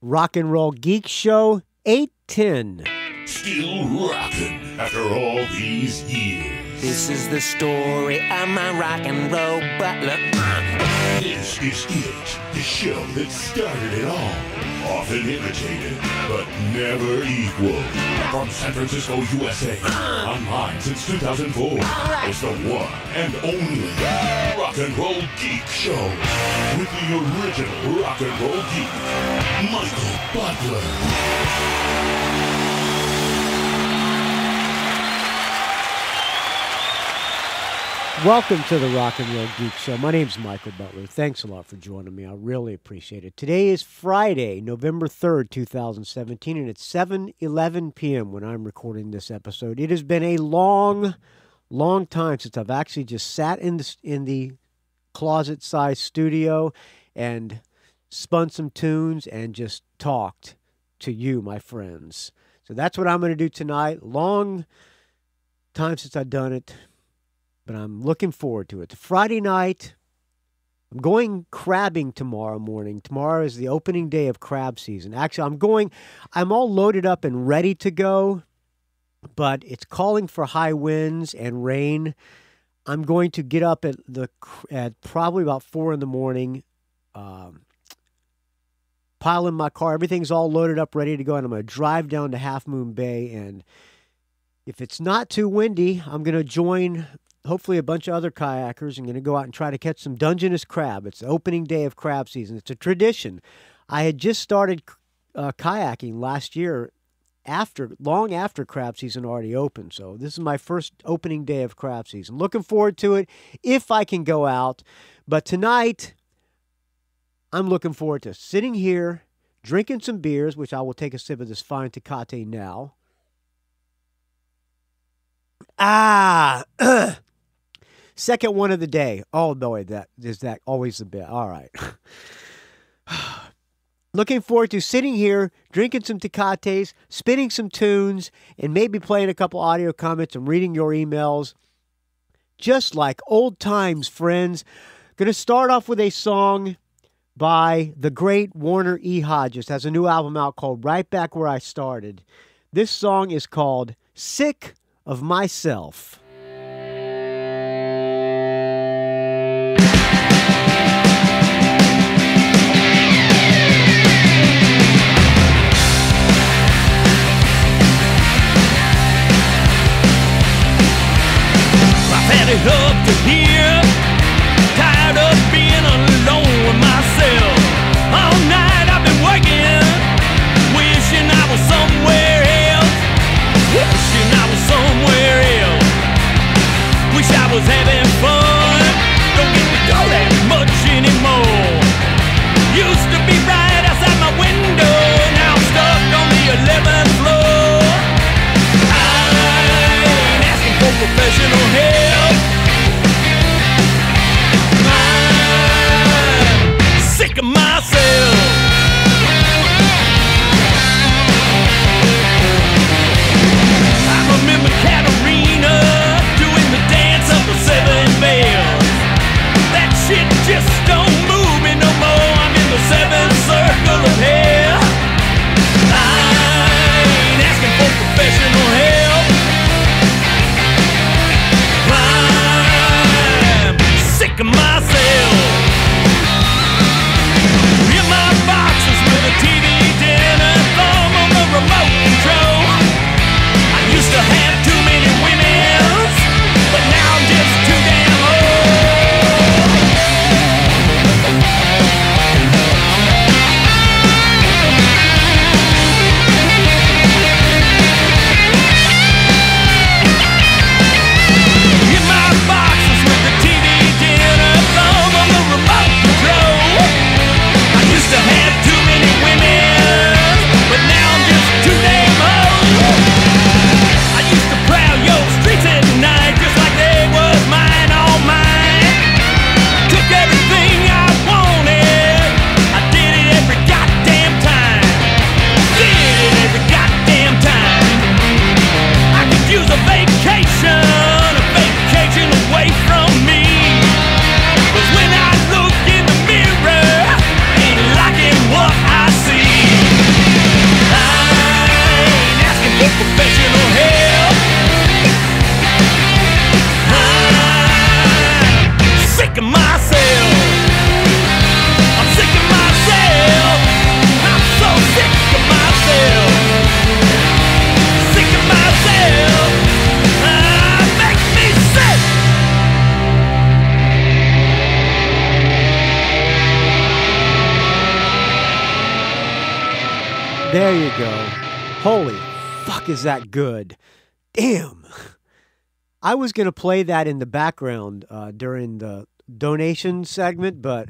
Rock and Roll Geek Show 810. Still rocking after all these years. This is the story of my rock and roll butler. This is it, the show that started it all. Often imitated, but never equal. From San Francisco, USA. Online since 2004. It's the one and only Rock and Roll Geek Show. With the original Rock and Roll Geek, Michael Butler. Welcome to the Rock and Roll Geek Show. My name's Michael Butler. Thanks a lot for joining me. I really appreciate it. Today is Friday, November 3rd, 2017, and it's 7 11 p.m. when I'm recording this episode. It has been a long, long time since I've actually just sat in the, in the closet sized studio and spun some tunes and just talked to you, my friends. So that's what I'm going to do tonight. Long time since I've done it but I'm looking forward to it. It's Friday night, I'm going crabbing tomorrow morning. Tomorrow is the opening day of crab season. Actually, I'm going, I'm all loaded up and ready to go, but it's calling for high winds and rain. I'm going to get up at the at probably about four in the morning, um, pile in my car. Everything's all loaded up, ready to go, and I'm going to drive down to Half Moon Bay. And if it's not too windy, I'm going to join hopefully a bunch of other kayakers. I'm going to go out and try to catch some Dungeness crab. It's the opening day of crab season. It's a tradition. I had just started uh, kayaking last year after long after crab season already opened. So this is my first opening day of crab season. Looking forward to it if I can go out. But tonight I'm looking forward to sitting here drinking some beers, which I will take a sip of this fine Tecate now. Ah, Second one of the day. Oh boy, that is that always the best. All right. Looking forward to sitting here, drinking some Tecates, spinning some tunes, and maybe playing a couple audio comments and reading your emails. Just like old times, friends. Gonna start off with a song by the great Warner E. Hodges. Has a new album out called Right Back Where I Started. This song is called Sick of Myself. was having fun. I was going to play that in the background uh, during the donation segment, but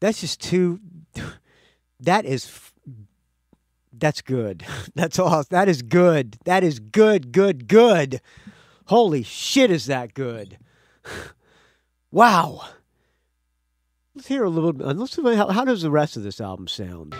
that's just too. That is. That's good. That's all. That is good. That is good, good, good. Holy shit, is that good? Wow. Let's hear a little bit. Let's see how, how does the rest of this album sound?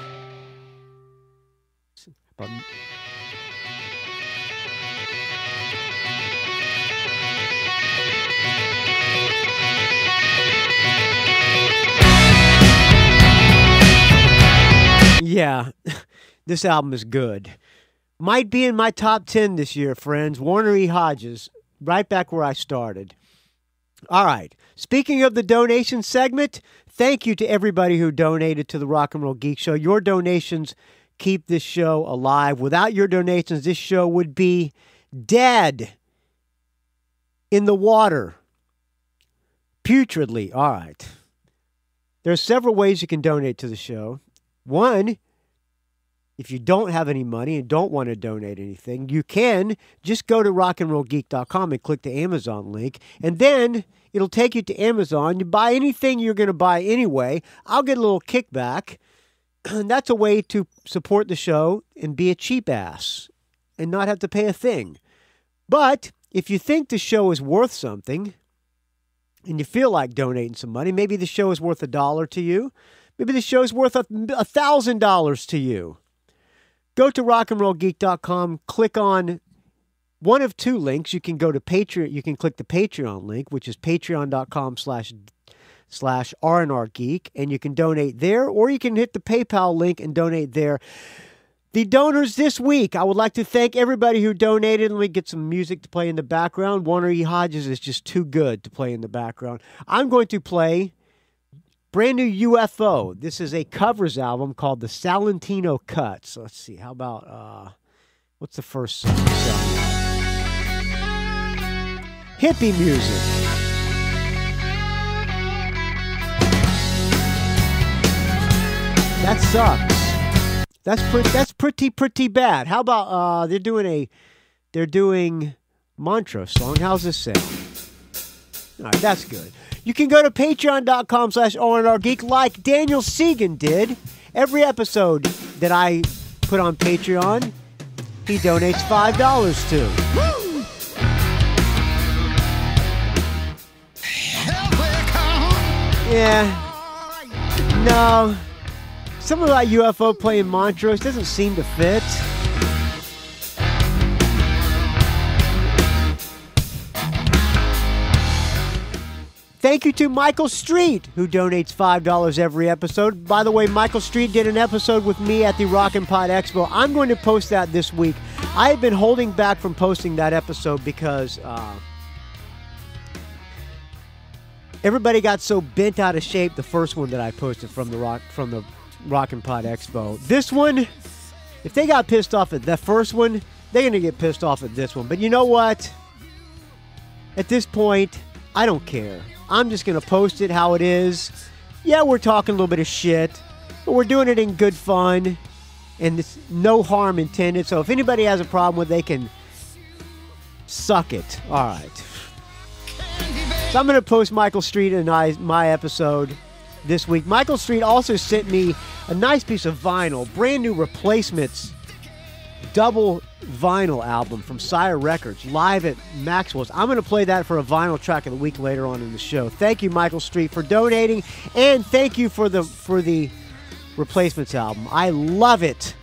Yeah, this album is good. Might be in my top 10 this year, friends. Warner E. Hodges, right back where I started. All right. Speaking of the donation segment, thank you to everybody who donated to the Rock and Roll Geek Show. Your donations keep this show alive. Without your donations, this show would be dead in the water. Putridly. All right. There are several ways you can donate to the show. One, if you don't have any money and don't want to donate anything, you can just go to rockandrollgeek.com and click the Amazon link, and then it'll take you to Amazon. You buy anything you're going to buy anyway. I'll get a little kickback. And that's a way to support the show and be a cheap ass and not have to pay a thing. But if you think the show is worth something and you feel like donating some money, maybe the show is worth a dollar to you. Maybe the show's worth a thousand dollars to you. Go to rockandrollgeek.com, click on one of two links. You can go to Patreon. You can click the Patreon link, which is patreon.com slash slash R&R Geek, and you can donate there, or you can hit the PayPal link and donate there. The donors this week, I would like to thank everybody who donated. Let me get some music to play in the background. Warner E. Hodges is just too good to play in the background. I'm going to play brand new UFO. This is a covers album called the Salentino Cuts. Let's see. How about uh what's the first song? Hippie music. That sucks. That's pretty that's pretty pretty bad. How about uh they're doing a they're doing Montrose song. How's this sound? All right, that's good. You can go to patreon.com slash Geek like Daniel Segan did. Every episode that I put on Patreon, he donates $5 to. Yeah. No. Something about UFO playing Montrose doesn't seem to fit. Thank you to Michael Street, who donates $5 every episode. By the way, Michael Street did an episode with me at the Rock and Pod Expo. I'm going to post that this week. I have been holding back from posting that episode because uh, everybody got so bent out of shape the first one that I posted from the Rock from the Rock and Pod Expo. This one, if they got pissed off at the first one, they're going to get pissed off at this one. But you know what? At this point, I don't care. I'm just going to post it how it is. Yeah, we're talking a little bit of shit, but we're doing it in good fun and it's no harm intended. So if anybody has a problem with it, they can suck it. All right. So I'm going to post Michael Street and I, my episode this week. Michael Street also sent me a nice piece of vinyl, brand new replacements, double vinyl album from Sire Records, live at Maxwell's. I'm going to play that for a vinyl track of the week later on in the show. Thank you, Michael Street, for donating, and thank you for the for the replacements album. I love it.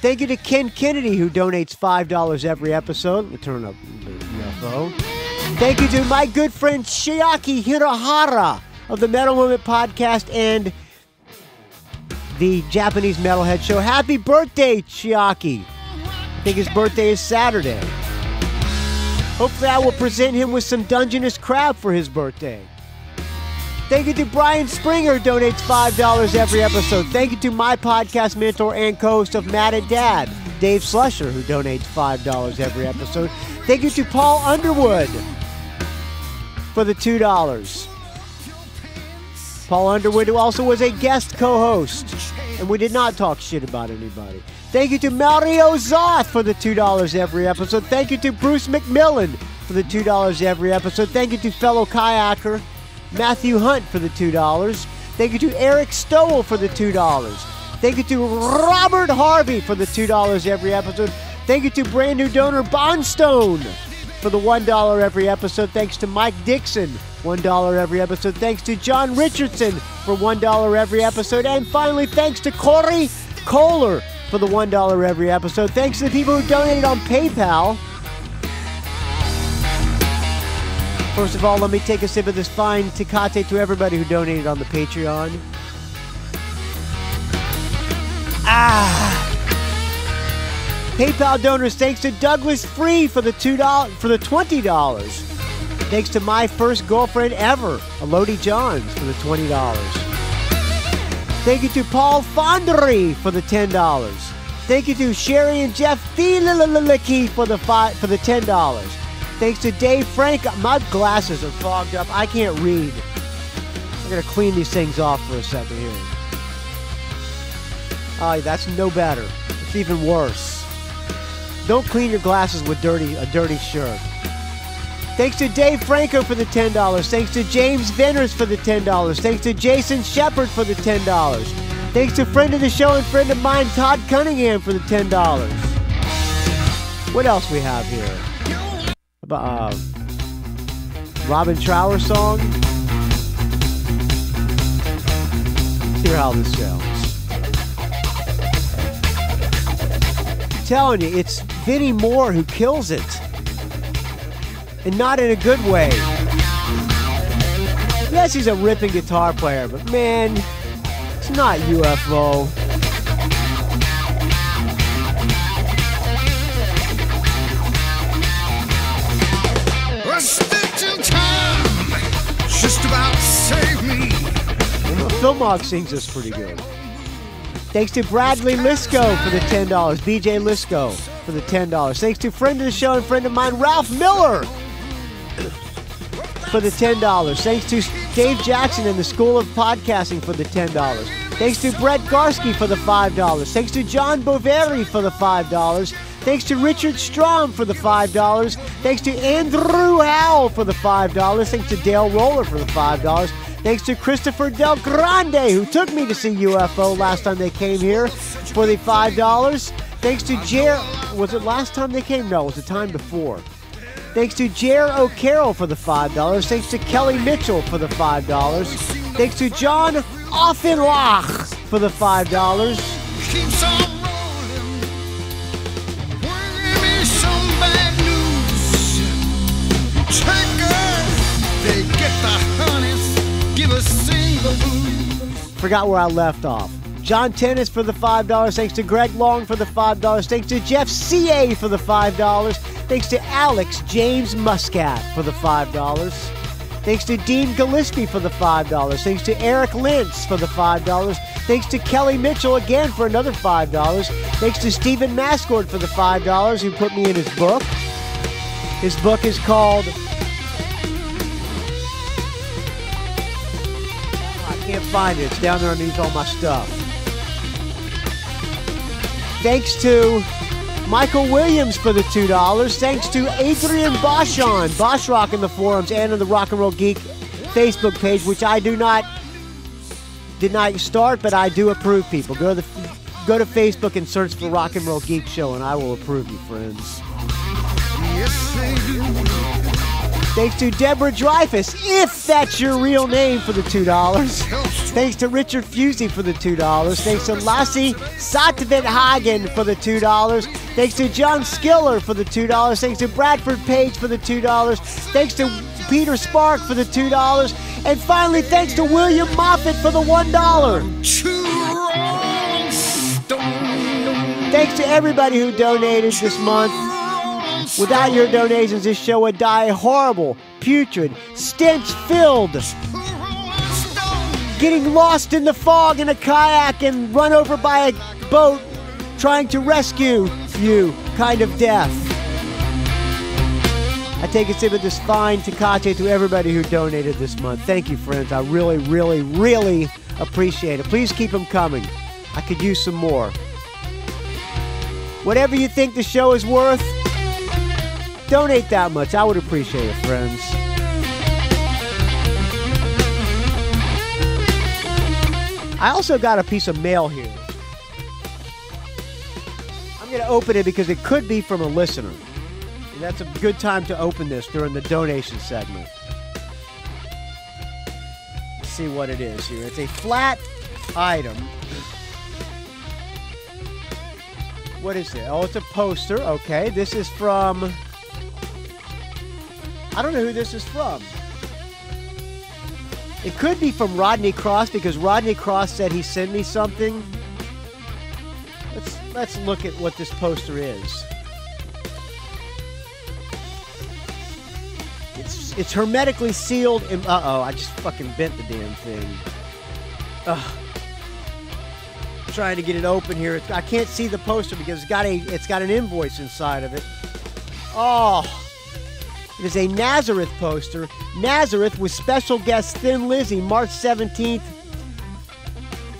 Thank you to Ken Kennedy, who donates $5 every episode. Me turn up the UFO. Thank you to my good friend Chiaki Hinohara of the Metal Movement Podcast and the Japanese Metalhead Show. Happy birthday, Chiaki. I think his birthday is Saturday. Hopefully, I will present him with some Dungeness crab for his birthday. Thank you to Brian Springer, donates $5 every episode. Thank you to my podcast mentor and co host of Mad at Dad, Dave Slusher, who donates $5 every episode. Thank you to Paul Underwood for the $2. Paul Underwood, who also was a guest co host And we did not talk shit about anybody. Thank you to Mario Zoth for the $2 every episode. Thank you to Bruce McMillan for the $2 every episode. Thank you to fellow kayaker Matthew Hunt for the $2. Thank you to Eric Stowell for the $2. Thank you to Robert Harvey for the $2 every episode. Thank you to brand new donor Bonstone for the $1 every episode. Thanks to Mike Dixon, $1 every episode. Thanks to Jon Richardson for $1 every episode. And finally, thanks to Corey Koehler for the $1 every episode. Thanks to the people who donated on PayPal. First of all, let me take a sip of this fine Tecate to everybody who donated on the Patreon. Ah! PayPal donors, thanks to Douglas Free for the two dollars for the twenty dollars. Thanks to my first girlfriend ever, Alodie Johns, for the twenty dollars. Thank you to Paul Fonderie for the ten dollars. Thank you to Cheri and Jeff Thielilicky for the five for the ten dollars. Thanks to Dave Frank. My glasses are fogged up. I can't read. I'm gonna clean these things off for a second here. Oh, that's no better. It's even worse. Don't clean your glasses with dirty a dirty shirt. Thanks to Dave Franco for the $10. Thanks to James Venners for the $10. Thanks to Jason Shepard for the $10. Thanks to friend of the show and friend of mine, Todd Cunningham, for the $10. What else we have here? About uh, Robin Trower song. Let's hear how this sounds. Telling you, it's Vinnie Moore who kills it. And not in a good way. Yes, he's a ripping guitar player, but man, it's not UFO. A stitch in time just about saved me. Phil Mogg sings this pretty good. Thanks to Bradley Lisko for the $10. BJ Lisco for the $10. Thanks to friend of the show and friend of mine, Ralph Miller for the $10. Thanks to Dave Jackson and the School of Podcasting for the $10. Thanks to Brett Garsky for the $5. Thanks to John Boveri for the $5. Thanks to Richard Strom for the $5. Thanks to Andrew Howell for the $5. Thanks to Dale Roller for the $5. Thanks to Christopher Del Grande, who took me to see UFO last time they came here for the $5. Thanks to Jer. Was it last time they came? No, it was the time before. Thanks to Jer O'Carroll for the $5. Thanks to Kelly Mitchell for the $5. Thanks to John Offenlach for the $5. Keeps on rolling. Bringing me some bad news. Checkers, they get the Forgot where I left off. John Tennis for the $5. Thanks to Greg Long for the $5. Thanks to Jeff CA for the $5. Thanks to Alex James Muscat for the $5. Thanks to Dean Gillespie for the $5. Thanks to Eric Lintz for the $5. Thanks to Kelly Mitchell again for another $5. Thanks to Stephen Mascord for the $5 who put me in his book. His book is called can't find it. It's down there underneath all my stuff. Thanks to Michael Williams for the $2. Thanks to Adrian Boschon, Bosch Rock in the forums and on the Rock and Roll Geek Facebook page, which I do not did not start, but I do approve people. Go to the go to Facebook and search for Rock and Roll Geek Show, and I will approve you, friends. Yes. Thanks to Deborah Dreyfus, if that's your real name, for the $2. Thanks to Richard Fusey for the $2. Thanks to Lassie Satvithagen for the $2. Thanks to John Skiller for the $2. Thanks to Bradford Page for the $2. Thanks to Peter Spark for the $2. And finally, thanks to William Moffat for the $1. Two rolling stones. Thanks to everybody who donated this month. Without your donations, this show would die horrible, putrid, stench-filled, getting lost in the fog in a kayak and run over by a boat trying to rescue you kind of death. I take a sip of this fine Tecate to everybody who donated this month. Thank you, friends. I really, really, really appreciate it. Please keep them coming. I could use some more. Whatever you think the show is worth, donate that much. I would appreciate it, friends. I also got a piece of mail here. I'm going to open it because it could be from a listener. And that's a good time to open this during the donation segment. Let's see what it is here. It's a flat item. What is it? Oh, it's a poster. Okay, this is from. I don't know who this is from. It could be from Rodney Cross because Rodney Cross said he sent me something. Let's let's look at what this poster is. It's it's hermetically sealed. And, uh oh, I just fucking bent the damn thing. Ugh. Trying to get it open here. I can't see the poster because it's got a it's got an invoice inside of it. Oh. It is a Nazareth poster. Nazareth with special guest Thin Lizzy, March 17th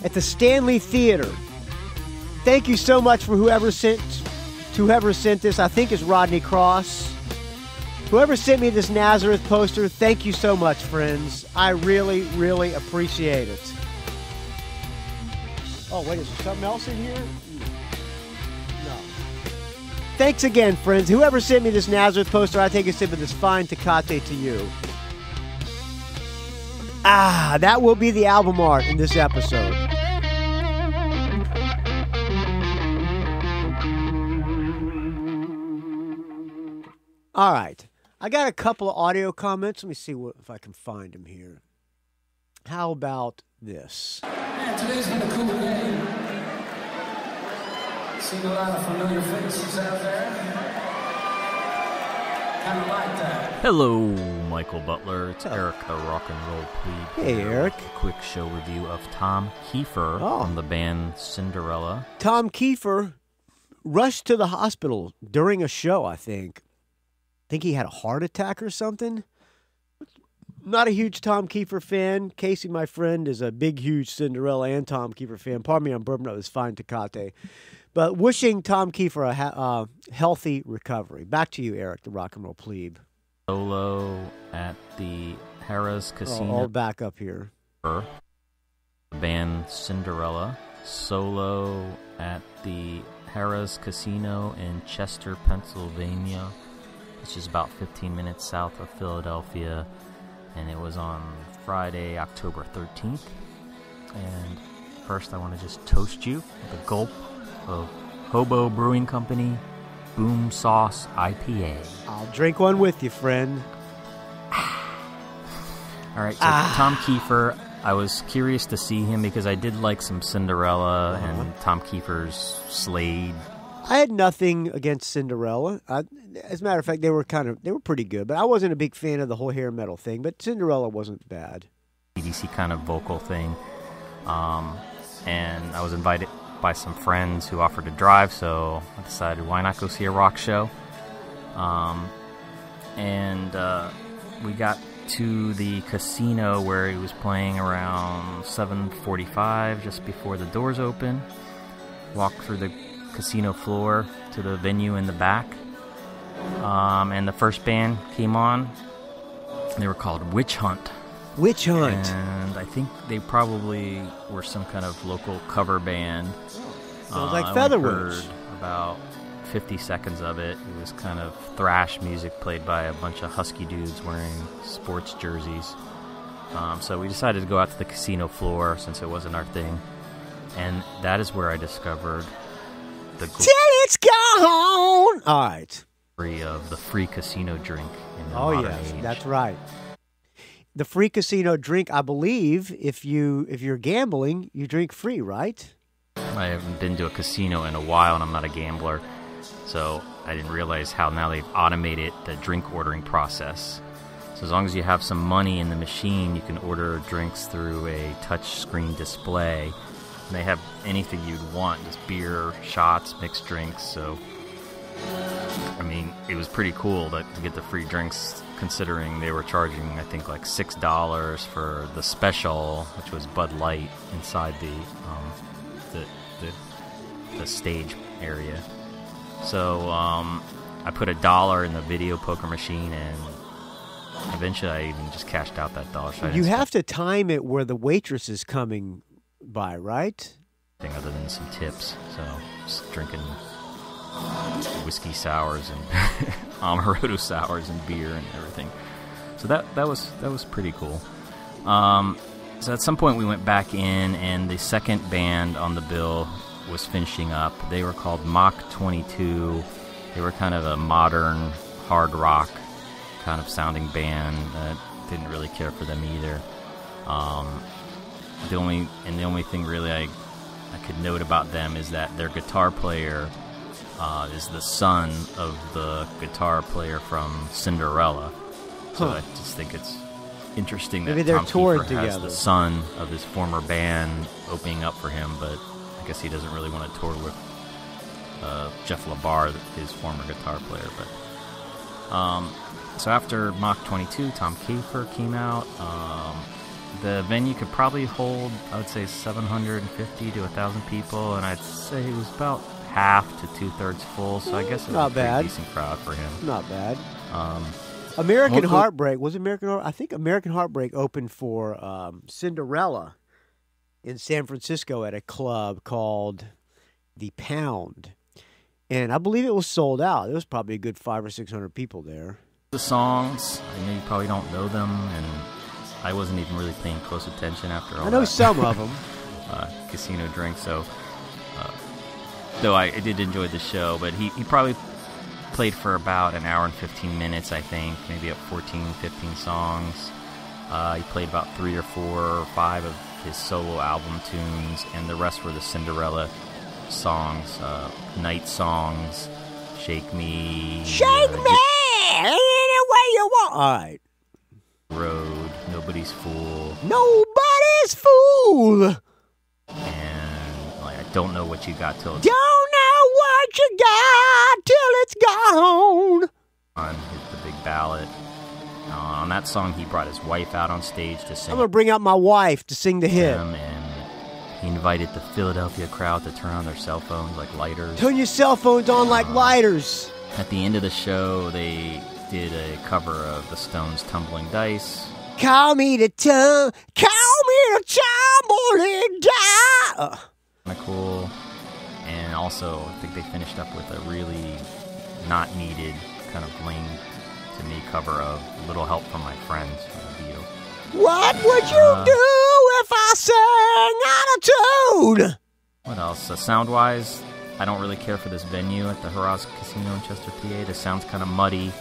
at the Stanley Theater. Thank you so much for whoever sent to whoever sent this. I think it's Rodney Cross. Whoever sent me this Nazareth poster, thank you so much, friends. I really, really appreciate it. Oh, wait, is there something else in here? Thanks again, friends. Whoever sent me this Nazareth poster, I take a sip of this fine Tecate to you. Ah, that will be the album art in this episode. All right. I got a couple of audio comments. Let me see what, if I can find them here. How about this? Man, today's been a cool day. Seen a lot of familiar faces out there. Kind of like that. Hello, Michael Butler. It's Eric, the rock and roll plebe. Hey, Eric. a quick show review of Tom Keifer Oh. from the band Cinderella. Tom Keifer rushed to the hospital during a show, I think. I think he had a heart attack or something. Not a huge Tom Keifer fan. Casey, my friend, is a big, huge Cinderella and Tom Keifer fan. Pardon me, I'm bourbon up this fine Tecate. But wishing Tom Keifer a ha- uh, healthy recovery. Back to you, Eric, the rock and roll plebe. Solo at the Harrah's Oh, Casino. I'll back up here. Band Cinderella. Solo at the Harrah's Casino in Chester, Pennsylvania, which is about 15 minutes south of Philadelphia. And it was on Friday, October 13th. And first, I want to just toast you with a gulp of Hobo Brewing Company Boom Sauce IPA. I'll drink one with you, friend. All right, so Tom Keifer, I was curious to see him because I did like some Cinderella and Tom Keifer's Slade. I had nothing against Cinderella. I, as a matter of fact, they were kind of they were pretty good, but I wasn't a big fan of the whole hair metal thing. But Cinderella wasn't bad. EDC kind of vocal thing. Um, and I was invited by some friends who offered to drive, so I decided why not go see a rock show. Um, and uh, we got to the casino where he was playing around 7:45, just before the doors open. Walked through the casino floor to the venue in the back, um, and the first band came on. They were called Witch Hunt. Witch Hunt. And I think they probably were some kind of local cover band. Sounds Uh, like Featherwoods. About 50 seconds of it. It was kind of thrash music played by a bunch of husky dudes wearing sports jerseys. Um, so we decided to go out to the casino floor since it wasn't our thing. And that is where I discovered the Till it's gone. All right. of the free casino drink in the Oh yes, age. that's right. The free casino drink, I believe, if you if you're gambling, you drink free, right? I haven't been to a casino in a while, and I'm not a gambler, so I didn't realize how now they've automated the drink ordering process. So as long as you have some money in the machine, you can order drinks through a touch screen display. And they have anything you'd want, just beer, shots, mixed drinks. So, I mean, it was pretty cool to, to get the free drinks, considering they were charging, I think, like six dollars for the special, which was Bud Light inside the um, the the, the stage area. So um, I put a dollar in the video poker machine, and eventually I even just cashed out that dollar. So You spend have to time it where the waitress is coming by, right? anything other than some tips. So just drinking whiskey sours and Amaretto sours and beer and everything. So that that was that was pretty cool. Um, so at some point we went back in, and the second band on the bill was finishing up. They were called Mach 22. They were kind of a modern hard rock kind of sounding band. Uh, didn't really care for them either. Um, the only and the only thing really I I could note about them is that their guitar player uh, is the son of the guitar player from Cinderella. So Huh. I just think it's interesting that Maybe they're Tom touring Keifer has the son of his former band opening up for him, but I guess he doesn't really want to tour with uh, Jeff LaBar, his former guitar player. But um, so after Mach 22, Tom Keifer came out. Um, the venue could probably hold, I would say, 750 to 1,000 people, and I'd say it was about half to two thirds full. So I guess it was Not a bad. decent crowd for him. Not bad. Um, American Well, Heartbreak was American. I think American Heartbreak opened for um, Cinderella in San Francisco at a club called the Pound, and I believe it was sold out. There was probably a good five or six hundred people there. the songs, I know you probably don't know them, and I wasn't even really paying close attention after all I know that. some of them. uh, casino drink. So, uh, though I, I did enjoy the show, but he, he probably played for about an hour and 15 minutes, I think, maybe up 14, 15 songs. Uh, he played about three or four or five of his solo album tunes, and the rest were the Cinderella songs, uh, night songs, Shake Me, Shake uh, me any way you want. All right, Road, Nobody's Fool, nobody's fool. And like I don't know what you got till it's Don't know what you got till it's gone. on his, the big ballad. Uh, on that song, he brought his wife out on stage to sing I'm gonna bring out my wife to sing the hit. him, and he invited the Philadelphia crowd to turn on their cell phones like lighters. Turn your cell phones on like lighters. At the end of the show, they did a cover of the Stones' "Tumbling Dice." Call me the tum, call me the tumbling die. Kind of cool. And also, I think they finished up with a really not needed, kind of lame to me cover of "Little Help from My Friends" from the Beatles. what would you Uh, do if I sang out of tune? What else? Uh, sound wise, I don't really care for this venue at the Harrah's Casino in Chester, PA. The sound's kind of muddy.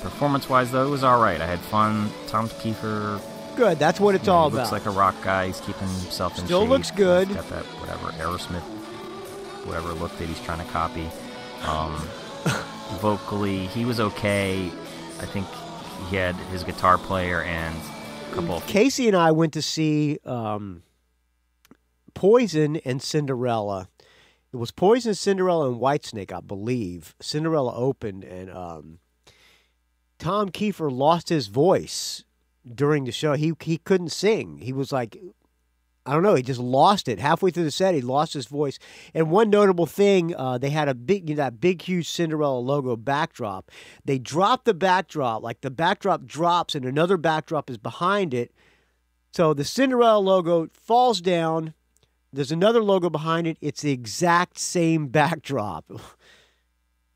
Performance wise, though, it was alright. I had fun. Tom Keifer Good, that's what it's know, all he looks about. like a rock guy. He's keeping himself in Still shape. looks good. He's got that whatever Aerosmith, whatever look that he's trying to copy. Um, vocally, he was okay. I think he had his guitar player and a couple Casey and I went to see um, Poison and Cinderella. It was Poison, Cinderella, and Whitesnake, I believe. Cinderella opened, and um, Tom Keifer lost his voice during the show. He he couldn't sing. He was like, I don't know. He just lost it halfway through the set. He lost his voice. And one notable thing, uh, they had a big, you know, that big, huge Cinderella logo backdrop. They dropped the backdrop, like the backdrop drops, and another backdrop is behind it. So the Cinderella logo falls down. There's another logo behind it. It's the exact same backdrop.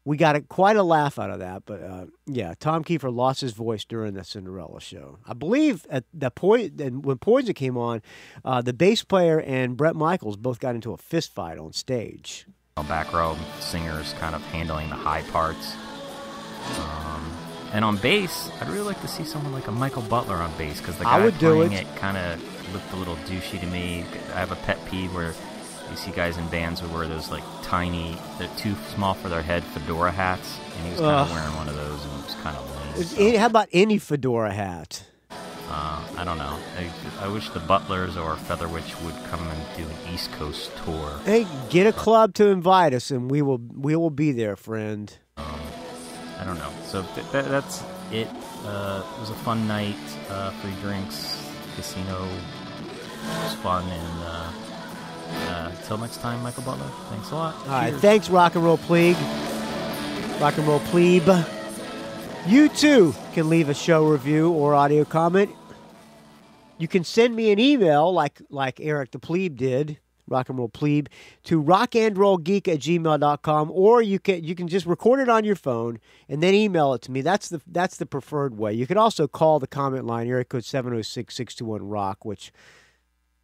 We got a, quite a laugh out of that, but uh, yeah, Tom Keifer lost his voice during the Cinderella show. I believe at that point, and when Poison came on, uh, the bass player and Bret Michaels both got into a fist fight on stage. back row singers kind of handling the high parts. Um, and on bass, I'd really like to see someone like a Michael Butler on bass because the I guy would do playing it. it, kind of looked a little douchey to me. I have a pet peeve where you see guys in bands who wear those like tiny, they're too small for their head fedora hats, and he was kind of wearing one of those and it was kind of lame. So, any- how about any fedora hat? uh, I don't know. I, I wish the Butlers or Featherwitch would come and do an East Coast tour. Hey, get a club to invite us, and we will we will be there, friend. I don't know. So th- th- that's it. Uh, it was a fun night. Uh, free drinks, casino. It was fun, and uh, until next time, Michael Butler. Thanks a lot. All right, thanks, Rock and Roll Plebe. Rock and Roll Plebe. You too can leave a show review or audio comment. You can send me an email like like Eric the Plebe did, rock and roll plebe, to rockandrollgeek at gmail.com, or you can you can just record it on your phone and then email it to me. That's the that's the preferred way. You can also call the comment line, area code 706-621-ROCK, which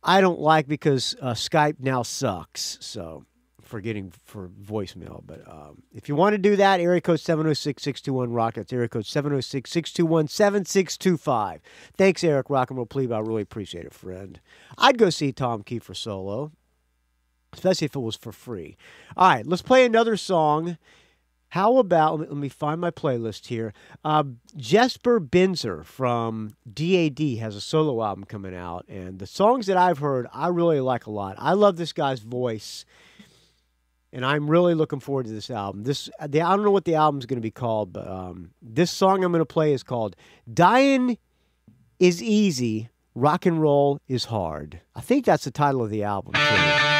I don't like because uh, Skype now sucks. So forgetting for voicemail. But um, if you want to do that, area code 706 Rock. That's area code 706 621 7625. Thanks, Eric Rock and Roll Plebe. I really appreciate it, friend. I'd go see Tom Keifer solo, especially if it was for free. All right, let's play another song. How about, let me, find my playlist here. Uh, Jesper Binzer from DAD has a solo album coming out, and the songs that I've heard, I really like a lot. I love this guy's voice and I'm really looking forward to this album. This the, I don't know what the album's going to be called, but um, this song I'm going to play is called "Dying Is Easy, Rock and Roll Is Hard." I think that's the title of the album. Too.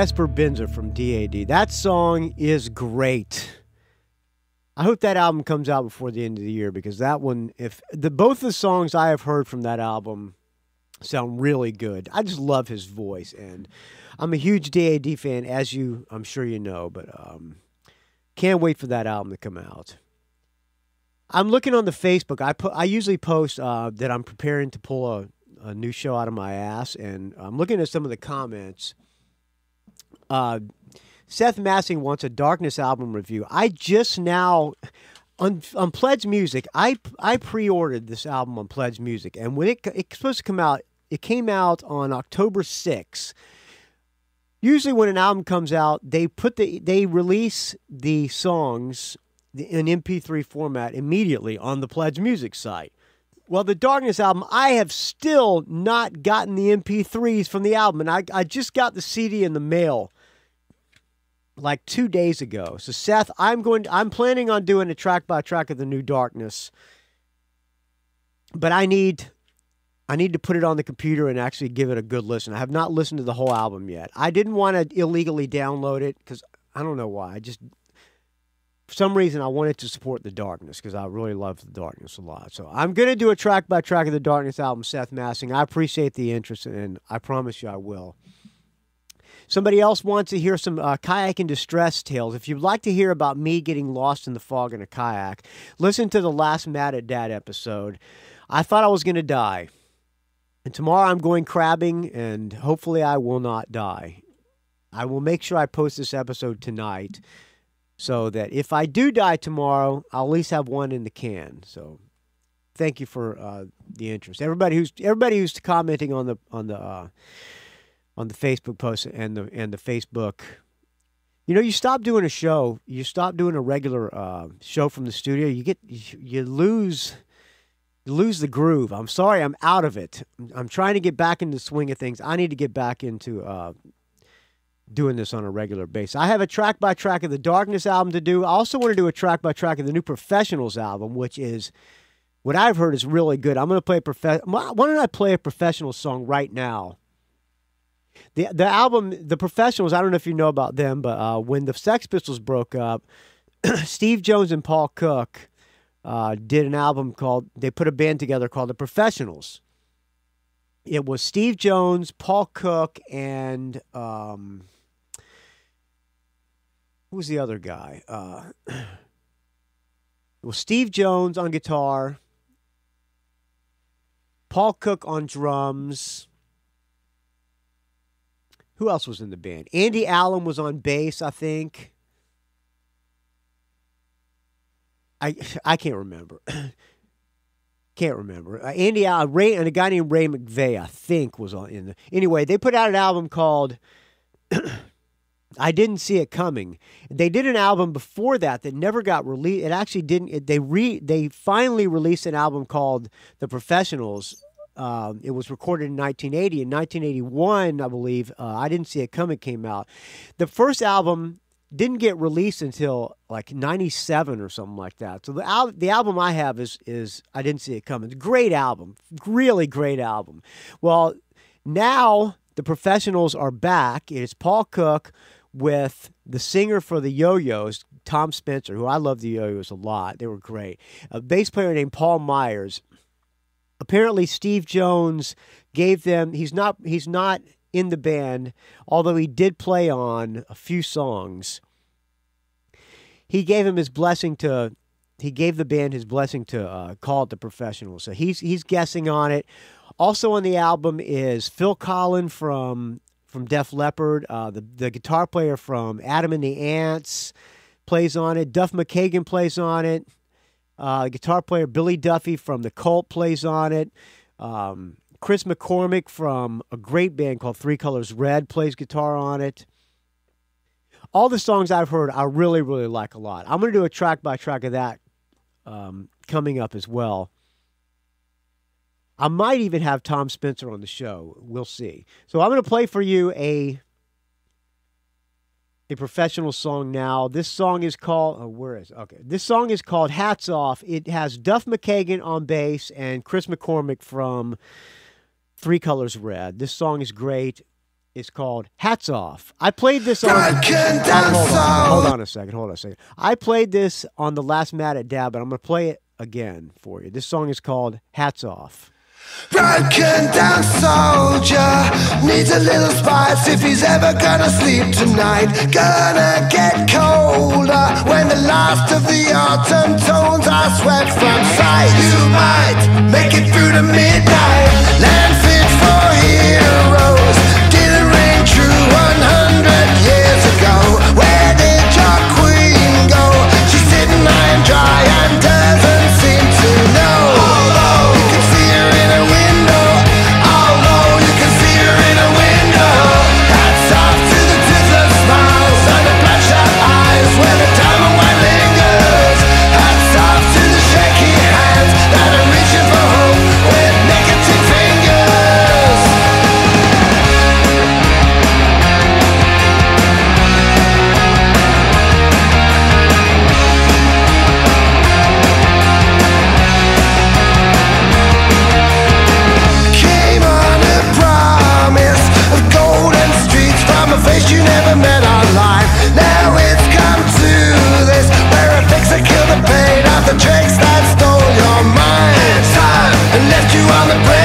Jesper Binzer from DAD. That song is great. I hope that album comes out before the end of the year because that one, if the both the songs I have heard from that album sound really good. I just love his voice, and I'm a huge DAD fan, as you I'm sure you know. But um, can't wait for that album to come out. I'm looking on the Facebook. I put I usually post uh, that I'm preparing to pull a, a new show out of my ass, and I'm looking at some of the comments. Uh, Seth Massing wants a Darkness album review. I just now on on Pledge Music. I I pre-ordered this album on Pledge Music, and when it it's supposed to come out, it came out on October 6th. Usually, when an album comes out, they put the they release the songs in MP3 format immediately on the Pledge Music site. Well, the Darkness album, I have still not gotten the MP3s from the album, and I, I just got the CD in the mail like two days ago. So Seth, I'm going. To, I'm planning on doing a track by track of the New Darkness, but I need. I need to put it on the computer and actually give it a good listen. I have not listened to the whole album yet. I didn't want to illegally download it because I don't know why. I just for some reason I wanted to support the Darkness because I really love the Darkness a lot. So I'm gonna do a track by track of the Darkness album, Seth Massing. I appreciate the interest and I promise you I will. Somebody else wants to hear some uh, kayak and distress tales. If you'd like to hear about me getting lost in the fog in a kayak, listen to the last Mad at Dad episode. I thought I was going to die. And tomorrow I'm going crabbing, and hopefully I will not die. I will make sure I post this episode tonight so that if I do die tomorrow, I'll at least have one in the can. So thank you for uh, the interest. Everybody who's everybody who's commenting on the on the uh, on the Facebook post and the and the Facebook. You know, you stop doing a show, you stop doing a regular uh, show from the studio. You get you lose you lose the groove. I'm sorry, I'm out of it. I'm trying to get back into the swing of things. I need to get back into uh, doing this on a regular basis. I have a track by track of the Darkness album to do. I also want to do a track by track of the new Professionals album, which is what I've heard is really good. I'm going to play a prof- Why don't I play a professional song right now? The the album the professionals i don't know if you know about them but uh, when the sex pistols broke up steve jones and paul cook uh, did an album called they put a band together called the professionals. It was steve jones paul cook and um, who was the other guy? Uh, it was steve jones on guitar paul cook on drums who else was in the band? Andy Allen was on bass, I think. I I can't remember. can't remember. Uh, Andy Allen, Ray, and a guy named Ray McVeigh, I think, was on in the. Anyway, they put out an album called. I didn't see it coming. They did an album before that that never got released. It actually didn't. It, they re they finally released an album called The Professionals um, it was recorded in 1980. In 1981, I believe, uh, I didn't see it coming. Came out. The first album didn't get released until like 97 or something like that. So the al- the album I have is is I didn't see it coming. Great album, really great album. Well, now the professionals are back. It's Paul Cook with the singer for the Yo-Yos, Tom Spencer, who I love the Yo-Yos a lot. They were great. A bass player named Paul Myers apparently Steve Jones gave them he's not he's not in the band although he did play on a few songs. He gave him his blessing to he gave the band his blessing to uh, call it the professionals. So he's he's guessing on it. Also on the album is Phil Collen from from Def Leppard uh, the the guitar player from Adam and the Ants plays on it. Duff McKagan plays on it uh, guitar player Billy Duffy from The Cult plays on it. Um, Chris McCormick from a great band called Three Colors Red plays guitar on it. All the songs I've heard, I really, really like a lot. I'm going to do a track by track of that um, coming up as well. I might even have Tom Spencer on the show. We'll see. So I'm going to play for you a a professional song now. This song is called, oh, where is, it? okay. This song is called Hats Off. It has Duff McKagan on bass and Chris McCormick from Three Colors Red. This song is great. It's called Hats Off. I played this on. Drunken down hold, on, hold on a second. Hold on a second. I played this on the last Mad at Dad, but I'm going to play it again for you. This song is called Hats Off. Broken down soldier needs a little spice if he's ever gonna sleep tonight. Gonna get colder when the last of the autumn tones are swept from sight. You might make it through to midnight. Land fit for heroes. The tricks that stole your mind. And left you on the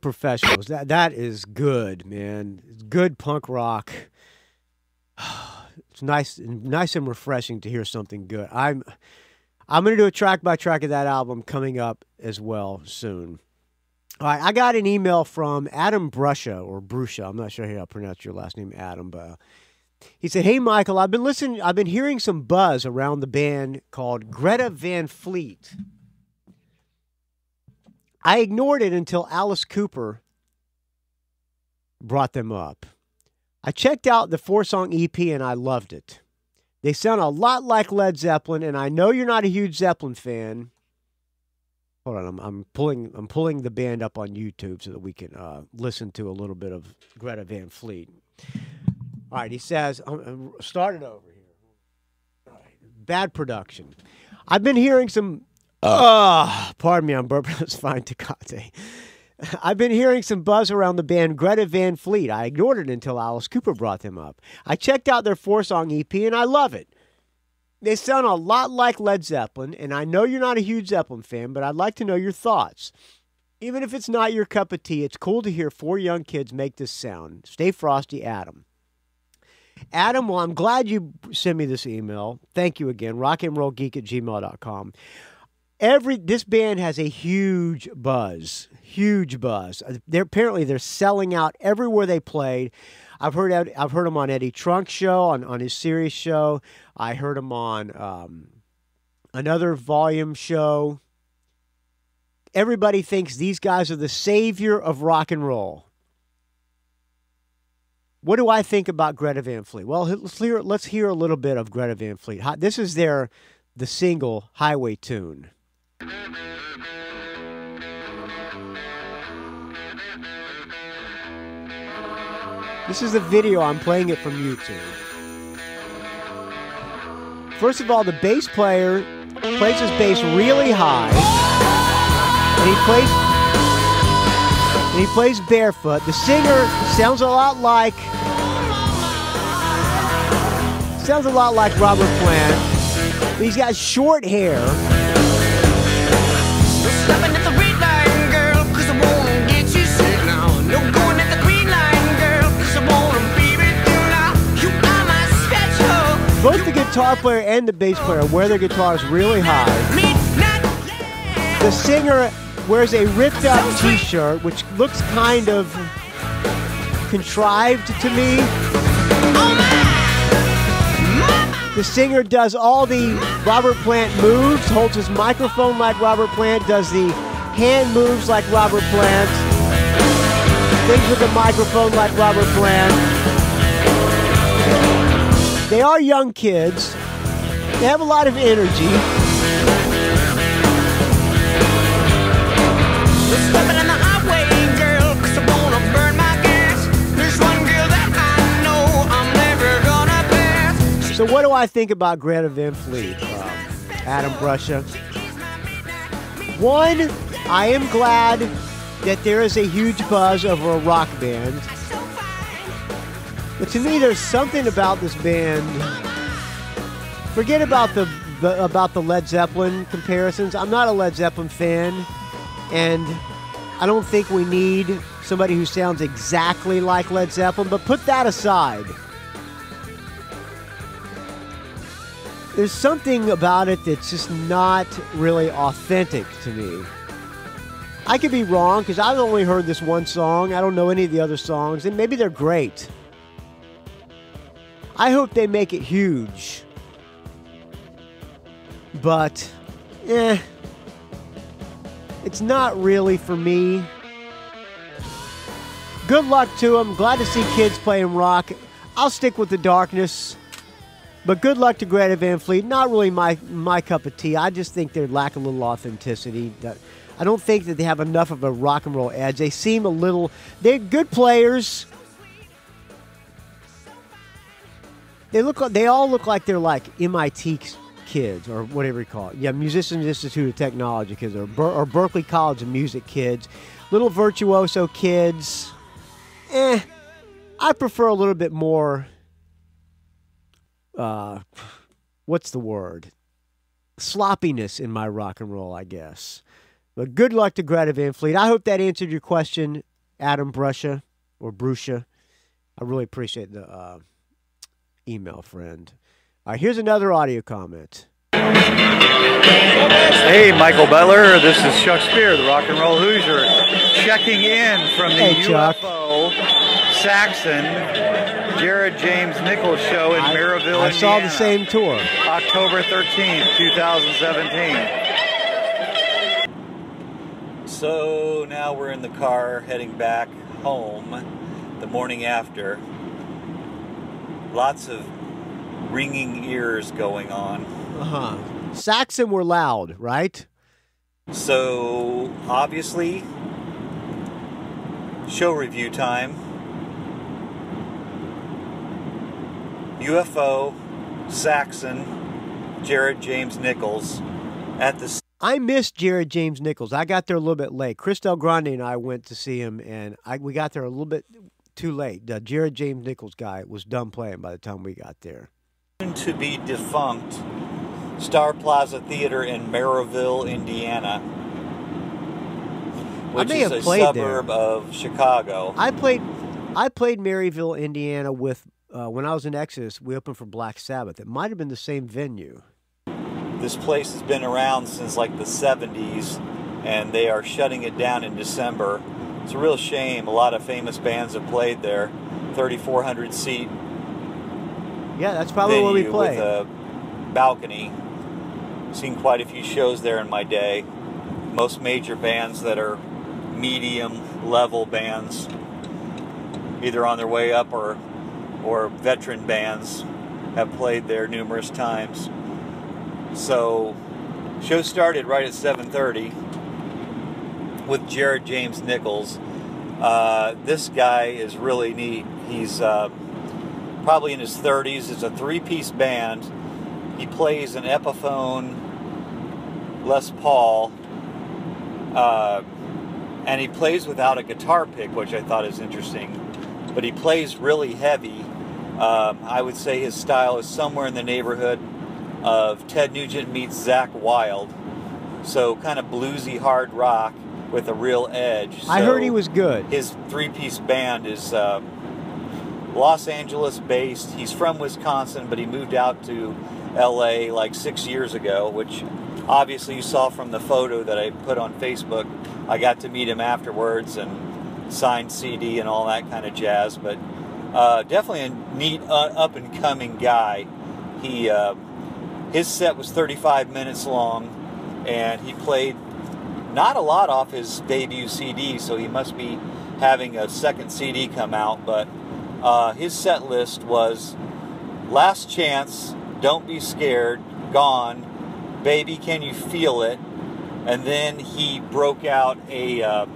professionals. That that is good, man. It's good punk rock. It's nice and nice and refreshing to hear something good. I'm I'm gonna do a track by track of that album coming up as well soon. All right, I got an email from Adam Brusha or Brusha. I'm not sure how to pronounce your last name, Adam, but uh, he said, "Hey, Michael, I've been listening. I've been hearing some buzz around the band called Greta Van Fleet. I ignored it until Alice Cooper brought them up. I checked out the four song EP and I loved it. They sound a lot like Led Zeppelin, and I know you're not a huge Zeppelin fan. Hold on, I'm, I'm pulling I'm pulling the band up on YouTube so that we can uh, listen to a little bit of Greta Van Fleet. All right, he says, um, um, start it over here. Bad production. I've been hearing some. Uh, pardon me, I'm burping. That's fine, Tecate. I've been hearing some buzz around the band Greta Van Fleet. I ignored it until Alice Cooper brought them up. I checked out their four song EP and I love it. They sound a lot like Led Zeppelin, and I know you're not a huge Zeppelin fan, but I'd like to know your thoughts. Even if it's not your cup of tea, it's cool to hear four young kids make this sound. Stay frosty, Adam. Adam, well, I'm glad you sent me this email. Thank you again. Rock and roll geek at gmail.com. every this band has a huge buzz, huge buzz. Uh, They're apparently they're selling out everywhere they played. I've heard I've heard them on Eddie Trunk's show, on on his Sirius show. I heard them on um, another volume show. Everybody thinks these guys are the savior of rock and roll. What do I think about Greta Van Fleet? Well, let's hear let's hear a little bit of Greta Van Fleet. This is their the single Highway Tune. This is the video. I'm playing it from YouTube. First of all, the bass player plays his bass really high, and he plays and he plays barefoot. The singer sounds a lot like sounds a lot like Robert Plant. But he's got short hair. Both the guitar player and the bass player wear their guitars really high. The singer wears a ripped up t shirt, which looks kind of contrived to me. The singer does all the Robert Plant moves, holds his microphone like Robert Plant, does the hand moves like Robert Plant, things with the microphone like Robert Plant. They are young kids. They have a lot of energy. Stepping on the highway, girl, 'cause I wanna burn my gas. There's one girl that I know I'm never gonna pass. So, what do I think about Greta Van Fleet, um, Adam Brusha? One, I am glad that there is a huge buzz over a rock band. But to me, there's something about this band. Forget about the, the about the Led Zeppelin comparisons. I'm not a Led Zeppelin fan, and I don't think we need somebody who sounds exactly like Led Zeppelin. But put that aside. there's something about it that's just not really authentic to me. I could be wrong because I've only heard this one song. I don't know any of the other songs, and maybe they're great. I hope they make it huge. But, eh, it's not really for me. Good luck to them. Glad to see kids playing rock. I'll stick with the darkness. But good luck to Greta Van Fleet. Not really my my cup of tea. I just think they lack a little authenticity. I don't think that they have enough of a rock and roll edge. They seem a little. They're good players. They look. They all look like they're like MIT kids or whatever you call it. Yeah, Musicians Institute of Technology kids or, Ber- or Berklee College of Music kids. Little virtuoso kids. Eh, I prefer a little bit more uh, what's the word? Sloppiness in my rock and roll, I guess. But good luck to Greta Van Fleet. I hope that answered your question, Adam Brusha or Brusha. I really appreciate the uh, email, friend. All right, here's another audio comment. Hey, Michael Butler. This is Chuck Spear, the Rock and Roll Hoosier, checking in from the Hey. UFO Saxon Jared James Nichols show in I, Merrillville, I saw the same tour. October 13th, 2017. So now we're in the car heading back home the morning after. Lots of ringing ears going on. Uh huh. Saxon were loud, right? So, obviously, show review time. UFO, Saxon, Jared James Nichols at the I missed Jared James Nichols. I got there a little bit late. Chris Del Grande and I went to see him, and I, we got there a little bit too late. The Jared James Nichols guy was done playing by the time we got there. to be defunct Star Plaza Theater in Merrillville, Indiana, which is a suburb there. of Chicago. I played, I played Merrillville, Indiana with uh, when I was in Exodus. We opened for Black Sabbath. It might have been the same venue. this place has been around since like the 70s, and they are shutting it down in December. It's a real shame. A lot of famous bands have played there. 3,400 seat Yeah, that's probably where we play. with a balcony. Seen quite a few shows there in my day. Most major bands that are medium level bands, either on their way up or or veteran bands, have played there numerous times. So, show started right at 7:30 with Jared James Nichols. Uh, this guy is really neat. He's uh, probably in his 30s. It's a three-piece band. He plays an Epiphone Les Paul, uh, and he plays without a guitar pick, which I thought is interesting. But he plays really heavy. Um, I would say his style is somewhere in the neighborhood of Ted Nugent meets Zakk Wylde. So kind of bluesy hard rock with a real edge. I heard he was good. His three-piece band is uh, Los Angeles based. He's from Wisconsin, but he moved out to LA like six years ago, which obviously you saw from the photo that I put on Facebook. I got to meet him afterwards and signed CD and all that kind of jazz. But uh, definitely a neat, uh, up and coming guy. He uh, his set was 35 minutes long, and he played not a lot off his debut CD, so he must be having a second CD come out. But uh, his set list was Last Chance, Don't Be Scared, Gone, Baby Can You Feel It, and then he broke out a uh,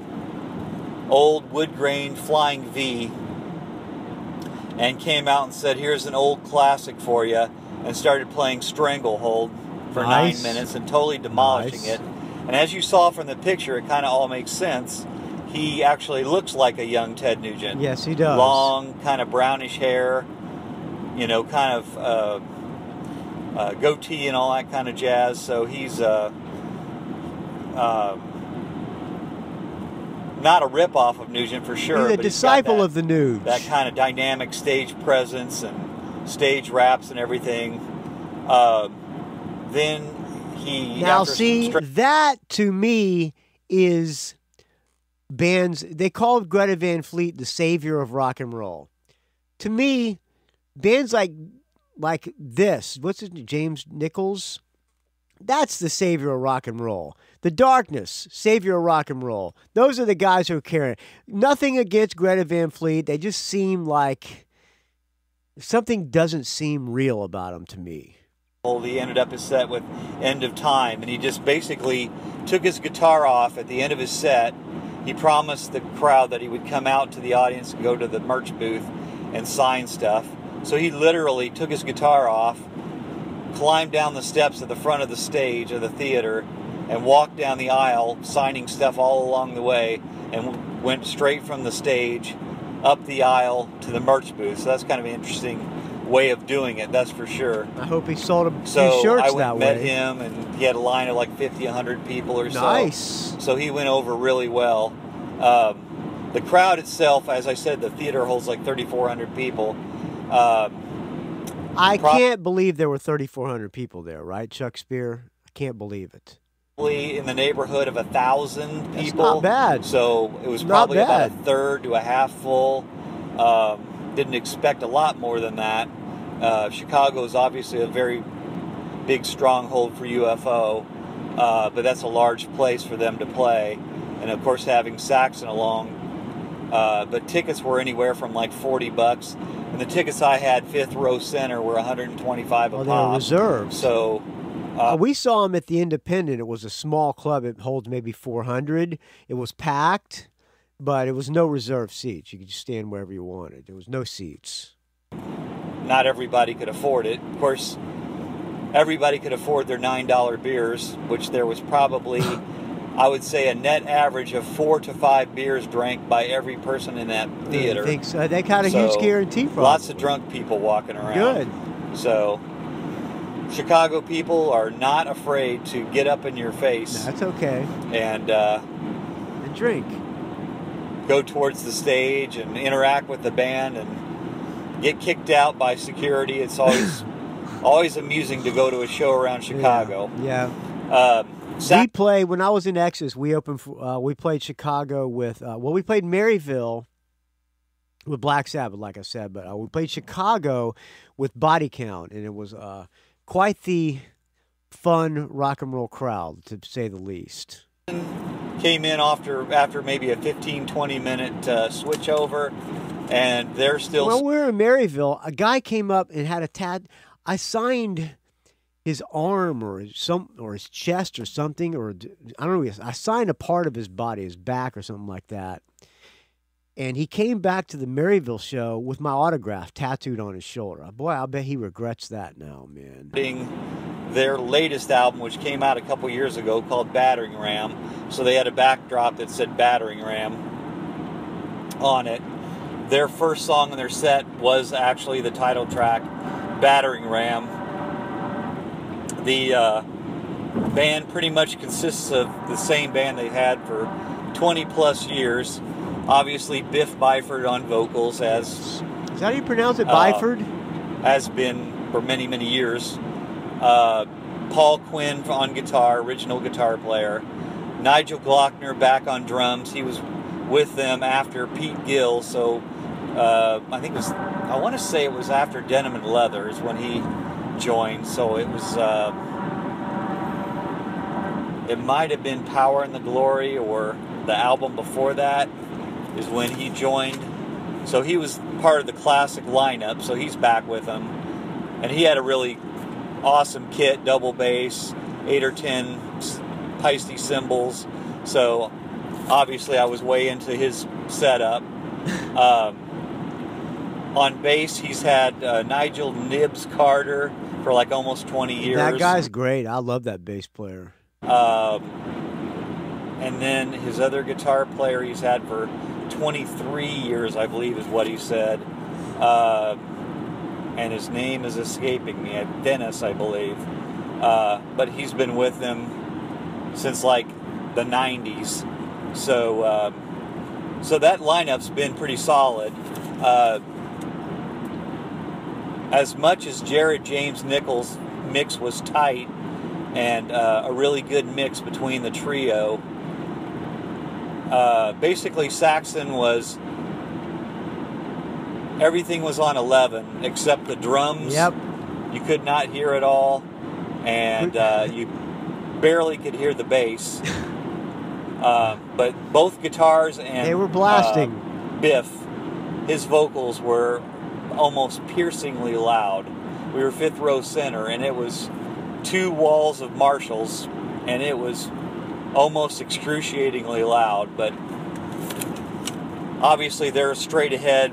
old wood grain Flying V and came out and said, "Here's an old classic for you," and started playing Stranglehold for Nice. nine minutes and totally demolishing Nice. it. And as you saw from the picture, it kind of all makes sense. He actually looks like a young Ted Nugent. Yes, he does. Long, kind of brownish hair, you know, kind of uh, uh, goatee and all that kind of jazz. So he's uh, uh, not a rip-off of Nugent for sure. He's a disciple that- of the Nuge. that kind of dynamic stage presence and stage raps and everything. Uh, then he Now, see, that to me is bands. They called Greta Van Fleet the savior of rock and roll. To me, bands like like this, what's his name, James Nichols? That's the savior of rock and roll. The Darkness, savior of rock and roll. Those are the guys who are carrying. Nothing against Greta Van Fleet. They just seem like something doesn't seem real about them to me. He ended up his set with End of Time, and he just basically took his guitar off at the end of his set. He promised the crowd that he would come out to the audience and go to the merch booth and sign stuff. So he literally took his guitar off, climbed down the steps at the front of the stage of the theater, and walked down the aisle signing stuff all along the way, and went straight from the stage up the aisle to the merch booth. So that's kind of interesting way of doing it, that's for sure. I hope he sold a few So shirts I went that met way. him, and he had a line of like 50, 100 people or so. Nice. So he went over really well. Um, the crowd itself, as I said, the theater holds like 3,400 people. Um, I Pro- can't believe there were 3,400 people there, right, Chuck Spear? I can't believe it. probably in the neighborhood of a thousand That's people. not bad. So it was Not probably about a third to a half full. Um, didn't expect a lot more than that. Uh, Chicago is obviously a very big stronghold for UFO, uh, but that's a large place for them to play. And of course, having Saxon along. Uh, but tickets were anywhere from like 40 bucks. And the tickets I had fifth row center were 125 a Well, they're pop. reserved. So Uh, we saw him at the Independent. It was a small club. It holds maybe 400. It was packed, but it was no reserved seats. You could just stand wherever you wanted. There was no seats. not everybody could afford it. Of course, everybody could afford their $9 beers, which there was probably, I would say, a net average of four to five beers drank by every person in that theater. I think so. They got a So, huge guarantee from Lots of drunk people walking around. Good. So, Chicago people are not afraid to get up in your face That's okay. and uh, And drink. Go towards the stage and interact with the band and get kicked out by security. It's always always amusing to go to a show around Chicago. Yeah. Um, We played when I was in Exodus. We opened. For, uh, we played Chicago with. Uh, well, we played Merrillville with Black Sabbath, like I said, but uh, we played Chicago with Body Count, and it was uh, quite the fun rock and roll crowd, to say the least. Came in after after maybe a 15 20 minute uh, switch over and they're still When we were in Merrillville, a guy came up and had a tat. I signed his arm or his some or his chest or something, or I don't know. I signed a part of his body, his back or something like that. And he came back to the Merrillville show with my autograph tattooed on his shoulder. Boy, I bet he regrets that now, man. Their latest album which came out a couple years ago called battering ram. So they had a backdrop that said battering ram on it. Their first song in their set was actually the title track battering ram. The uh, band pretty much consists of the same band they had for 20 plus years. Obviously biff byford on vocals as Is that how you pronounce it, Uh, Byford? has been for many, many years. Uh, Paul Quinn on guitar, original guitar player. Nigel Glockner back on drums. He was with them after Pete Gill, so uh, I think it was, I want to say it was after Denim and Leather is when he joined. So it was, uh, it might have been Power and the Glory or the album before that is when he joined. So he was part of the classic lineup, so he's back with them. And he had a really awesome kit, double bass, eight or ten Paiste cymbals. So obviously I was way into his setup. Um, on bass, he's had uh, Nigel Nibbs Carter for like almost 20 years. That guy's great. I love that bass player. Um, and then his other guitar player he's had for 23 years, I believe, is what he said. Uh, and his name is escaping me. uh, Dennis, I believe. Uh, but he's been with them since like the 90s. So, um, so that lineup's been pretty solid. Uh, as much as Jared James Nichols' mix was tight and uh, a really good mix between the trio, uh, basically Saxon was everything was on 11 except the drums. Yep. You could not hear it all, and uh, you barely could hear the bass. Uh, but both guitars and They were blasting. uh, Biff, his vocals were almost piercingly loud. We were fifth row center, and it was two walls of Marshalls, and it was almost excruciatingly loud. But obviously, they're straight ahead,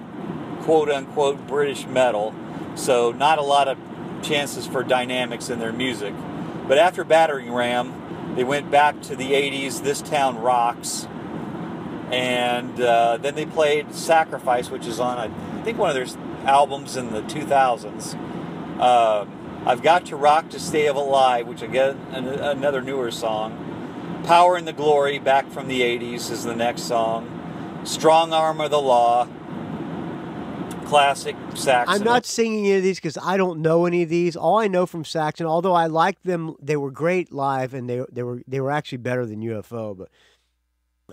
quote unquote, British metal, so not a lot of chances for dynamics in their music. But after Battering Ram, they went back to the 80s, This Town Rocks, and uh, then they played Sacrifice, which is on, I think, one of their albums in the 2000s. Uh, I've Got to Rock to Stay Alive, which again, an- another newer song. Power and the Glory, back from the 80s, is the next song. Strong Arm of the Law, classic Saxon. I'm not singing any of these because I don't know any of these. All I know from Saxon, although I liked them, they were great live, and they they were they were actually better than UFO. But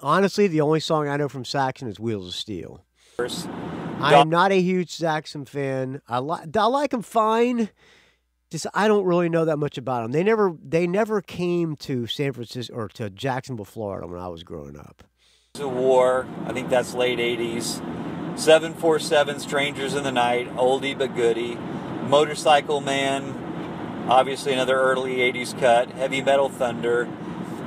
honestly, the only song I know from Saxon is "Wheels of Steel." I am not a huge Saxon fan. I like I like them fine. Just I don't really know that much about them. They never they never came to San Francisco or to Jacksonville, Florida when I was growing up. of War. I think that's late 80s. 747 Strangers in the Night, oldie but goodie. Motorcycle Man, obviously another early 80s cut. Heavy Metal Thunder.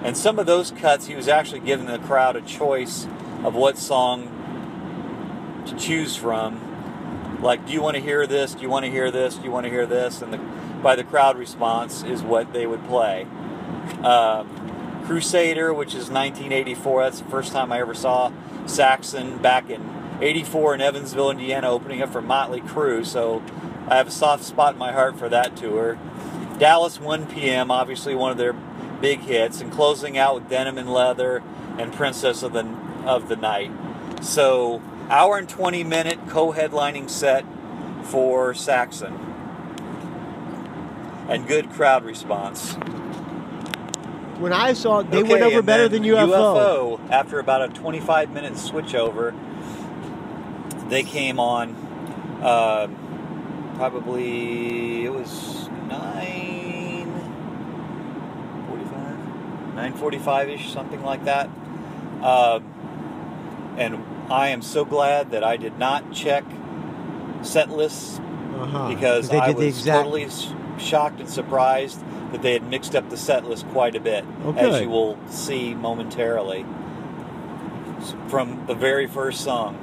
And some of those cuts, he was actually giving the crowd a choice of what song to choose from. Like, do you want to hear this? Do you want to hear this? Do you want to hear this? And the, by the crowd response is what they would play. Um, Crusader, which is 1984. That's the first time I ever saw Saxon back in 84 in Evansville, Indiana, opening up for Motley Crue. So I have a soft spot in my heart for that tour. Dallas 1 p.m., obviously one of their big hits, and closing out with Denim and Leather and Princess of the of the Night. So hour and 20 minute co-headlining set for Saxon. and good crowd response. When I saw they went over better than UFO. UFO, after about a 25 minute switchover, they came on. Uh, probably it was nine forty-five, nine forty-five ish, something like that. Uh, and I am so glad that I did not check set lists Uh-huh. because they I was exact. totally shocked and surprised that they had mixed up the set list quite a bit, Oh, as you will see momentarily. From the very first song,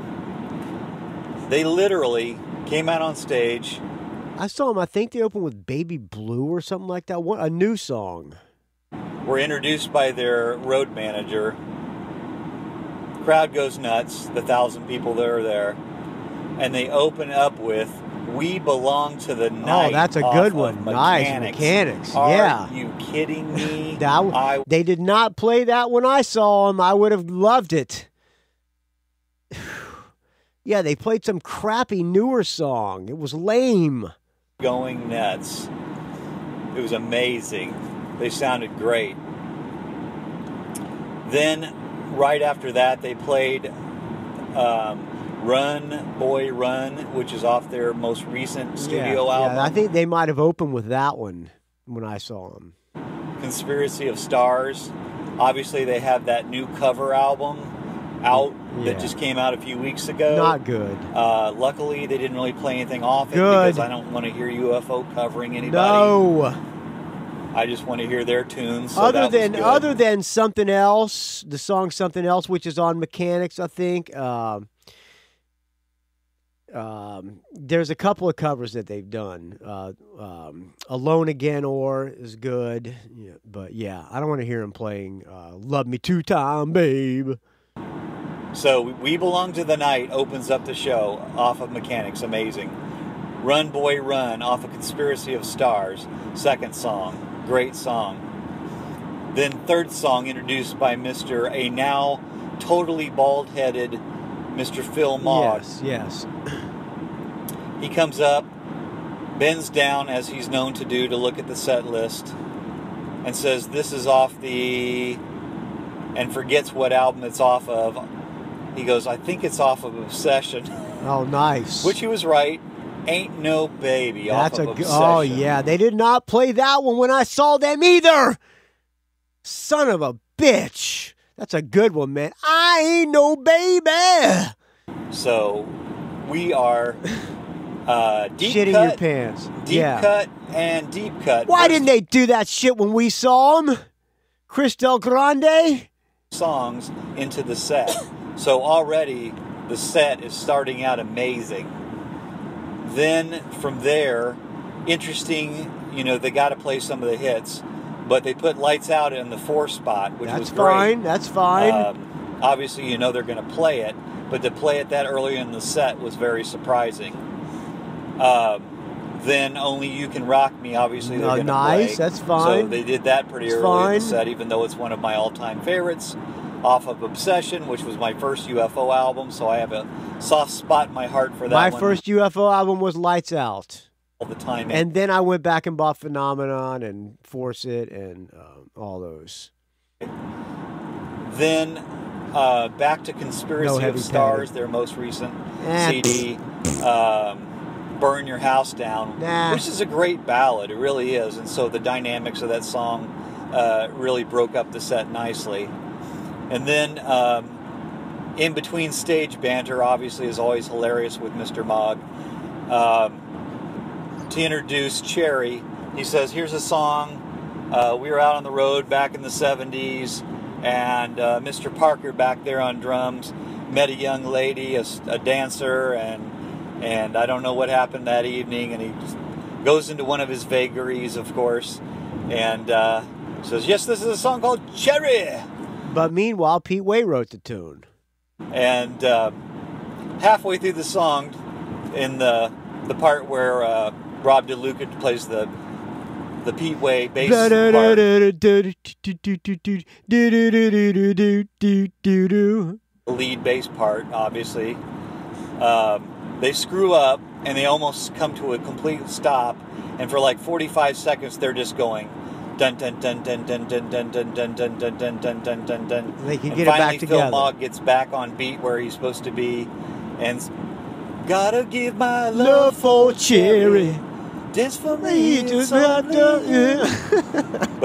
they literally came out on stage. I saw them. I think they opened with "Baby Blue" or something like that. One, a new song. were introduced by their road manager. Crowd goes nuts. The thousand people that are there, and they open up with "We Belong to the oh, Night." Oh, that's a good one. Nice, Mechanics. Mechanics, Are yeah. you kidding me? That I they did not play that when I saw them. I would have loved it. Yeah, they played some crappy newer song. It was lame. going nuts. It was amazing. They sounded great. Then, right after that, they played um, "Run Boy Run," which is off their most recent studio yeah, album. Yeah, I think they might have opened with that one when I saw them. Conspiracy of Stars. Obviously, they have that new cover album out Yeah. that just came out a few weeks ago. Not good. Uh, luckily, they didn't really play anything off it Good. because I don't want to hear UFO covering anybody. No. I just want to hear their tunes. So other than other than something else, the song something else, which is on Mechanics, I think. Um, um, there's a couple of covers that they've done. Uh, um, Alone Again or is good, yeah, but yeah, I don't want to hear him playing uh, "Love Me Two Time, Babe." So We Belong to the Night opens up the show off of Mechanics. Amazing. Run Boy Run off of Conspiracy of Stars. Second song. Great song. Then third song introduced by Mr. A now totally bald headed Mr. Phil Mogg. Yes, yes. He comes up, bends down as he's known to do to look at the set list, and says, This is off the. and forgets what album it's off of. He goes, I think it's off of Obsession, Oh, nice. which he was right. Ain't No Baby That's off a of g- Obsession. oh yeah. They did not play that one when I saw them either. Son of a bitch. That's a good one, man. I ain't no baby. So we are uh, deep Shitting cut, your pants. deep yeah. cut, and deep cut. Why didn't they do that shit when we saw him? Chris Del Grande? songs into the set. So already the set is starting out amazing. Then from there, interesting, you know, they got to play some of the hits, but they put Lights Out in the four spot, which That's was great. fine. That's fine. Um, obviously, you know they're going to play it, but to play it that early in the set was very surprising. Um, then only you can rock me. Obviously, they're Uh, to nice, play. that's fine. So they did that pretty early in the set, even though it's one of my all-time favorites. Off of Obsession, which was my first UFO album, so I have a soft spot in my heart for that My first UFO album was Lights Out. all the time. And then I went back and bought Phenomenon and Force It and um, all those. Then uh, back to Conspiracy Heavy of Stars, their most recent. CD. Um, Burn Your House Down, Nah. which is a great ballad. It really is. And so the dynamics of that song uh, really broke up the set nicely. And then um, in between stage banter, obviously, is always hilarious with Mr. Mogg. Um, to introduce Cherry, he says, Here's a song. Uh, we were out on the road back in the 70s, and uh, Mr. Parker back there on drums met a young lady, a dancer, and and I don't know what happened that evening. And he goes into one of his vagaries, of course, and uh, says, "Yes, this is a song called Cherry." But meanwhile, Pete Way wrote the tune. And uh, halfway through the song, in the the part where uh, Rob DeLuca plays the the Pete Way bass part, lead bass part, obviously, um, they screw up and they almost come to a complete stop. And for like 45 seconds, they're just going. Dun dun dun dun dun dun dun dun dun dun dun dun dun dun dun dun. They can get it back finally, together. Phil Mogg gets back on beat where he's supposed to be, and gotta give my love, for cherry. Dance for me, just But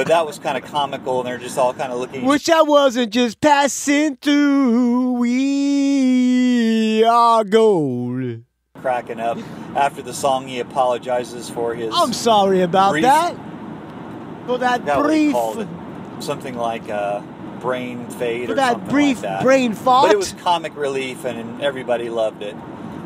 that was kind of comical, and they're just all kind of looking. Wish I wasn't just passing through. We are gold. cracking up. After the song, he apologizes for his. I'm sorry about Brief- that. For that forgot brief. Something like uh, brain fade for or that something brief like that. brain fart. But it was comic relief, and everybody loved it.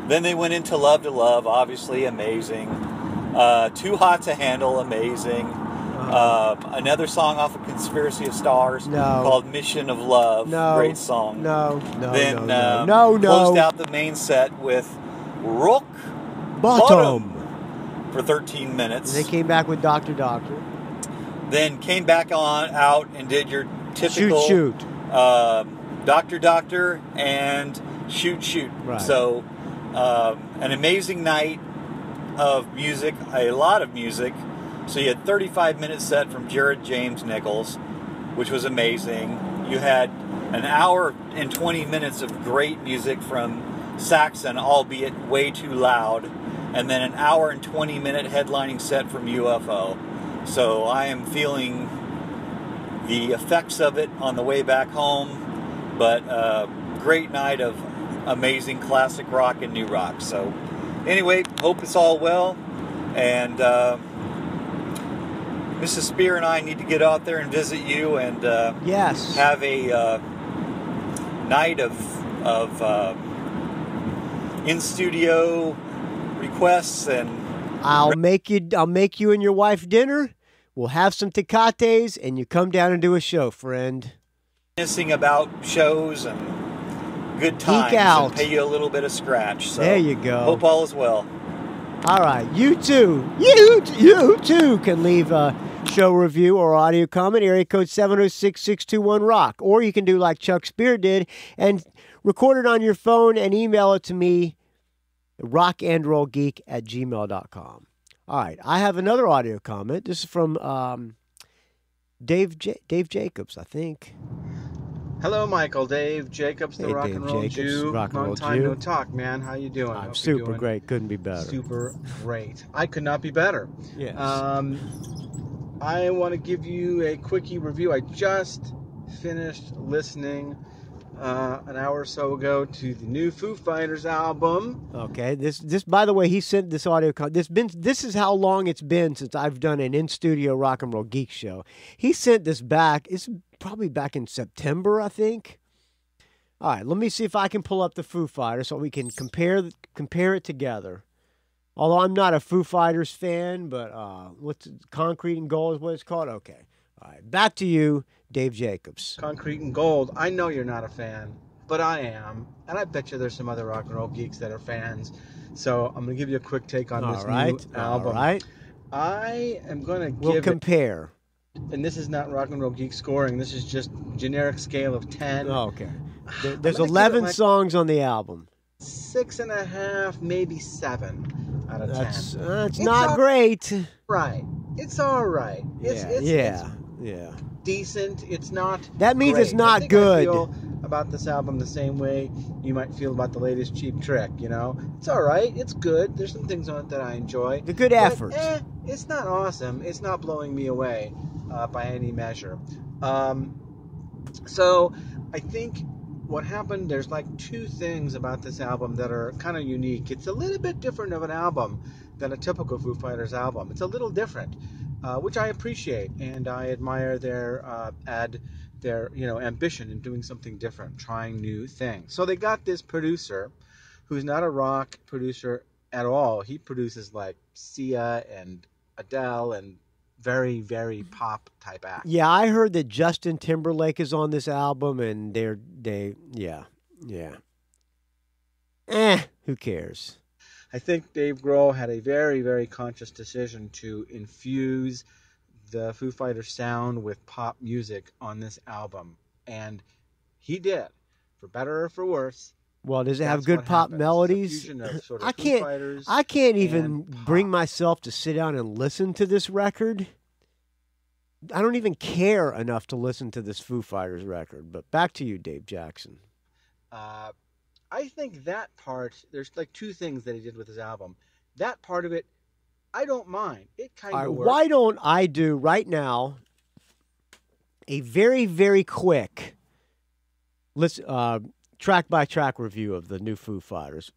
Then they went into Love to Love, obviously amazing. Uh, Too Hot to Handle, amazing. Uh, another song off of Conspiracy of Stars No. called Mission of Love. no, Great song. No, no, then no, um, no, no, closed out the main set with Rock Bottom. for 13 minutes. And they came back with Doctor Doctor. Then came back on out and did your typical Shoot, shoot. um, Doctor Doctor and Shoot Shoot. Right. So um, an amazing night of music, a lot of music. So you had 35 minute set from Jared James Nichols, which was amazing. You had an hour and 20 minutes of great music from Saxon, albeit way too loud, and then an hour and 20 minute headlining set from UFO. So I am feeling the effects of it on the way back home, but uh, great night of amazing classic rock and new rock. So anyway, hope it's all well, and uh, Mrs. Spear and I need to get out there and visit you and uh, Yes. have a uh, night of of uh, in studio requests and I'll make you. I'll make you and your wife dinner. We'll have some tecates, and you come down and do a show, friend. reminiscing about shows and good times out. and pay you a little bit of scratch. So There you go. Hope all is well. All right, you too. You you too can leave a show review or audio comment. Area code 706-621 rock, or you can do like Chuck Spear did and record it on your phone and email it to me, rockandrollgeek at gmail.com. All right, I have another audio comment. This is from um, Dave J- Dave Jacobs, I think. Hello, Michael, Dave, Jacobs, the Hey, rock Dave and roll Jacobs, Jew. rock and Long roll time Jew. no talk, man. How you doing? I'm super doing great. Couldn't be better. Super great. I could not be better. Yes. Um, I want to give you a quickie review. I just finished listening uh, an hour or so ago to the new Foo Fighters album. Okay. This this by the way, he sent this audio this been this is how long it's been since I've done an in studio rock and roll geek show. He sent this back. It's probably back in September, I think. All right, let me see if I can pull up the Foo Fighters so we can compare compare it together. Although I'm not a Foo Fighters fan, but uh, what's Concrete and Gold is what it's called. Okay, all right, back to you, Dave Jacobs. Concrete and Gold. I know you're not a fan, but I am, and I bet you there's some other rock and roll geeks that are fans. So I'm gonna give you a quick take on All this right, new all album. right. I am gonna give. We'll give it, compare. and this is not rock and roll geek scoring. This is just generic scale of ten. Oh, okay. There- there's gonna give it 11 like- songs on the album. Six and a half, maybe seven out of That's ten. Uh, that's It's not all great. Right. It's all right. It's, yeah, it's, yeah, it's yeah. Decent. It's not. That means it's great. I not good. I feel about this album the same way you might feel about the latest Cheap Trick. You know, it's all right. It's good. There's some things on it that I enjoy. The good effort. eh, it's not awesome. It's not blowing me away uh, by any measure. Um, so I think what happened there's like two things about this album that are kind of unique. It's a little bit different of an album than a typical Foo Fighters album. It's a little different, uh, which I appreciate and I admire their uh, ad their you know ambition in doing something different, trying new things. So they got this producer who's not a rock producer at all. He produces like Sia and Adele and very very pop type acts. Yeah, I heard that Justin Timberlake is on this album, and they're they yeah yeah. Eh, who cares? I think Dave Grohl had a very, very conscious decision to infuse the Foo Fighters sound with pop music on this album. And he did, for better or for worse. Well, does it have good pop happens. Melodies? sort of I can't. I can't even bring myself to sit down and listen to this record. I don't even care enough to listen to this Foo Fighters record. But back to you, Dave Jackson. Uh, I think that part, there's like two things that he did with his album. That part of it, I don't mind. It kind All of right, works. why don't I do right now a very, very quick listen, uh, track by track review of the new Foo Fighters?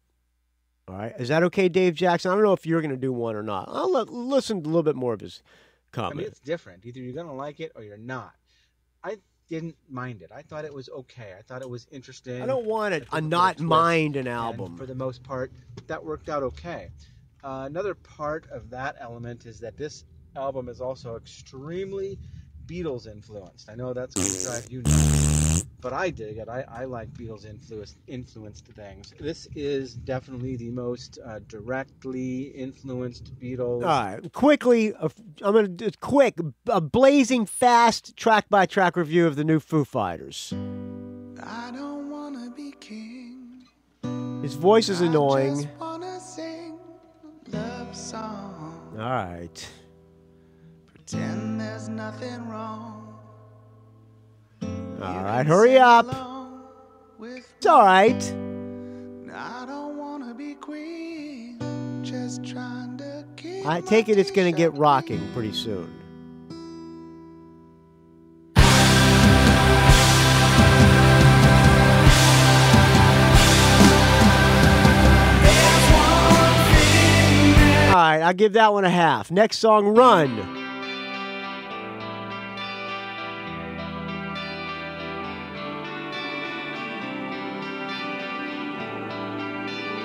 All right, is that okay, Dave Jackson? I don't know if you're going to do one or not. I'll let, listen to a little bit more of his comment. I mean, it's different. Either you're going to like it or you're not. I didn't mind it. I thought it was okay. I thought it was interesting. I don't want a to a not mind an album. for the most part, that worked out okay. Uh, another part of that element is that this album is also extremely Beatles influenced. I know that's going to drive you nuts, but I dig it. I, I like Beatles influenced influenced things. This is definitely the most uh, directly influenced Beatles. All right, quickly, uh, I'm going to do quick, a blazing fast track by track review of the new Foo Fighters. I don't wanna be king. His voice is I annoying. just wanna sing love song. All right. Pretend there's nothing wrong. All right, hurry up. It's all right. I don't wanna be queen. Just trying to keep I take it it's going to get rocking pretty soon. All right, I'll give that one a half. Next song, Run.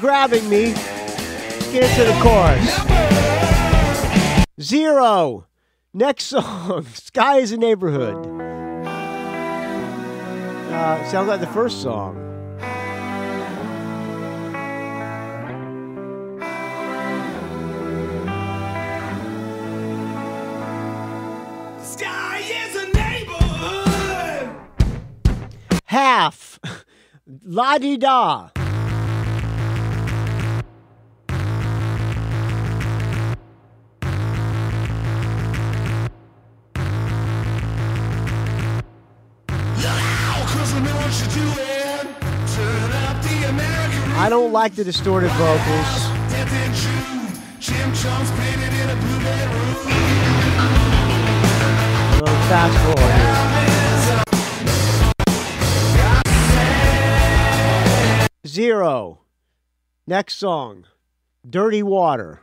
grabbing me. Get into the chorus. Zero. Next song, Sky is a Neighborhood. Uh, sounds like the first song. Sky is a neighborhood. Half. La di da. Don't like the distorted vocals. Fast forward. Zero. Next song, Dirty Water.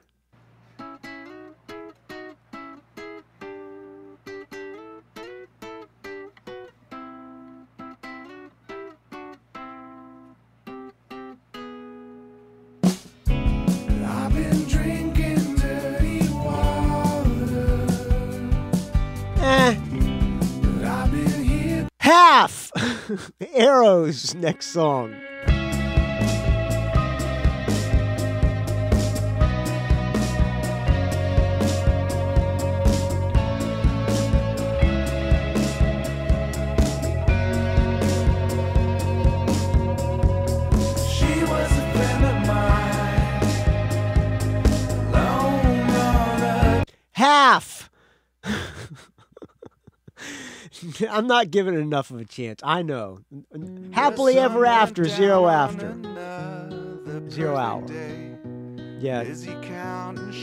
Arrows. Next song. I'm not giving it enough of a chance. I know. Mm. Happily ever after, zero after. Zero hour. Yeah.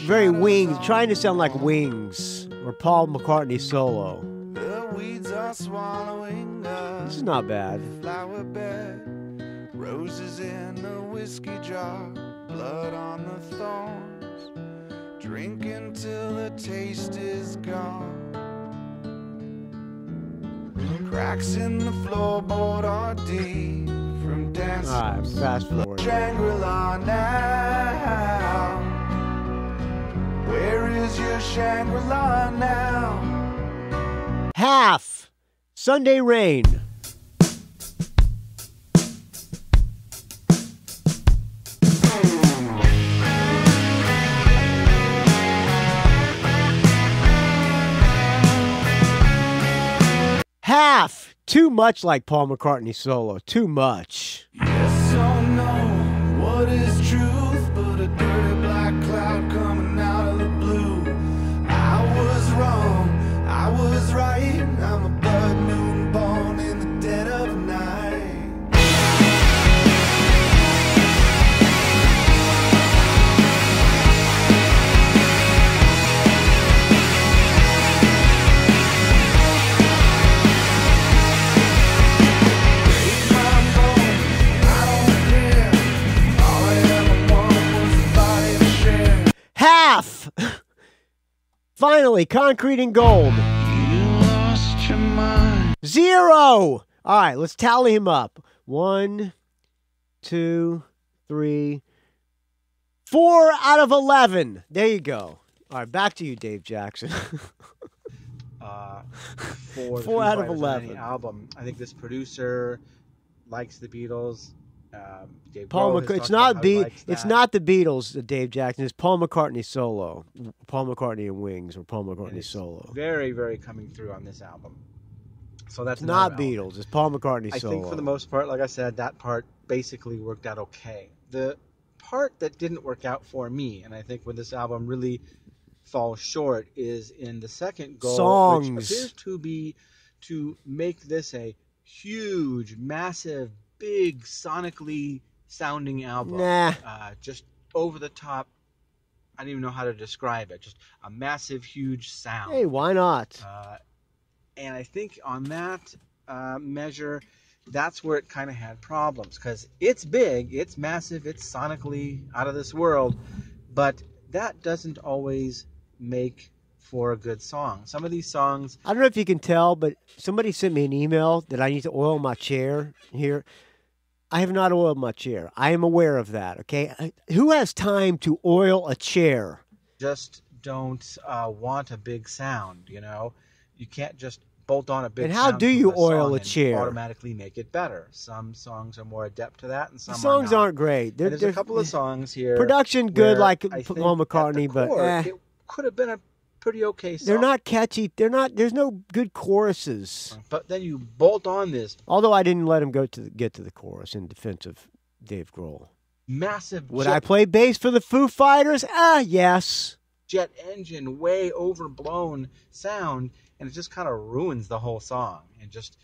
Very wings, trying to sound like wings or Paul McCartney solo. The weeds are swallowing This is not bad. Flower bed, roses in a whiskey jar, blood on the thorns. Drink until the taste is gone. Cracks in the floorboard are deep from dancing. All right, fast forward. Shangri-La now. Where is your Shangri-La now? Half. Sunday Rain. Half. Too much like Paul McCartney solo. Too much. Half. Finally, concrete and gold. You lost your mind. Zero. All right, let's tally him up. One, two, three, four out of 11. There you go. All right, back to you, Dave Jackson. uh, the Four out of Fighters on any 11. album. I think this producer likes the Beatles. Um, Dave Paul McCartney. It's not how he Be- It's not the Beatles, uh, Dave Jackson. It's Paul McCartney solo. Paul McCartney and Wings or Paul McCartney solo. Very, very coming through on this album. So that's not. Beatles. It's Paul McCartney I solo. think for the most part, like I said, that part basically worked out okay. The part that didn't work out for me, and I think where this album really falls short, is in the second goal, Songs. which appears to be to make this a huge, massive, big, sonically sounding album. Nah. Uh, just over the top. I don't even know how to describe it. Just a massive, huge sound. Hey, why not? Uh, and I think on that uh, measure, that's where it kind of had problems because it's big, it's massive, it's sonically out of this world, but that doesn't always make for a good song. Some of these songs, I don't know if you can tell, but somebody sent me an email that I need to oil my chair here. I have not oiled my chair. I am aware of that. Okay, who has time to oil a chair? just don't uh, want a big sound. You know, you can't just bolt on a big. And how do you a oil a chair? Automatically make it better. Some songs are more adept to that, and some The songs are not. aren't great. They're, there's a couple of songs here. Production good, like Paul McCartney, but eh. it could have been a pretty okay song. they're not catchy. They're not. There's no good choruses. But then you bolt on this Although I didn't let him go to the, get to the chorus in defense of Dave Grohl. massive Would jet, I play bass for the Foo Fighters? Ah, yes. jet engine, way overblown sound, and it just kind of ruins the whole song and just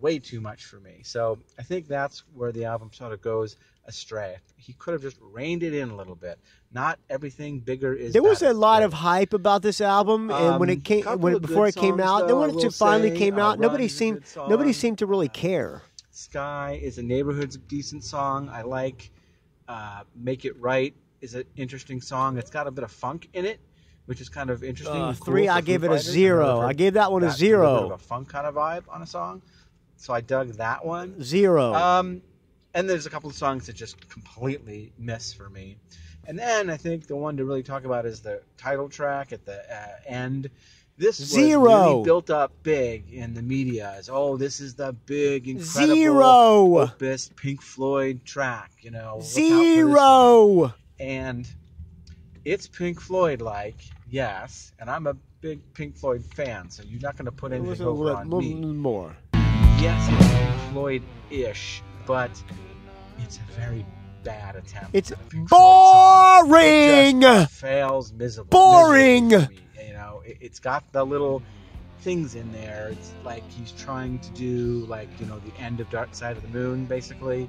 way too much for me. So I think that's where the album sort of goes astray. He could have just reined it in a little bit. Not everything bigger is. There was better. a lot of hype about this album, and when Um, it came, when before it came songs, out, then though, when it finally say. came Uh, out, nobody is a seemed nobody seemed to really Uh, care. Sky is a neighborhood's decent song. I like uh, Make It Right is an interesting song. It's got a bit of funk in it, which is kind of interesting. Uh, cool three, I gave it a zero. I gave that one a zero. of a funk kind of vibe on a song, so I dug that one. Zero. Um, and there's a couple of songs that just completely miss for me. And then I think the one to really talk about is the title track at the uh, end. This was Zero. really built up big in the media as oh, this is the big incredible Zero. opus Pink Floyd track. You know, look out for this one. Zero. And it's Pink Floyd like yes, and I'm a big Pink Floyd fan, so you're not going to put was anything a over little, on little me more. yes, Pink Floyd-ish, but it's a very bad attempt. It's at a Pink Floyd song. It boring. fails miserably. Boring. miserably. You know, it, it's got the little things in there. It's like he's trying to do like you know the end of Dark Side of the Moon, basically.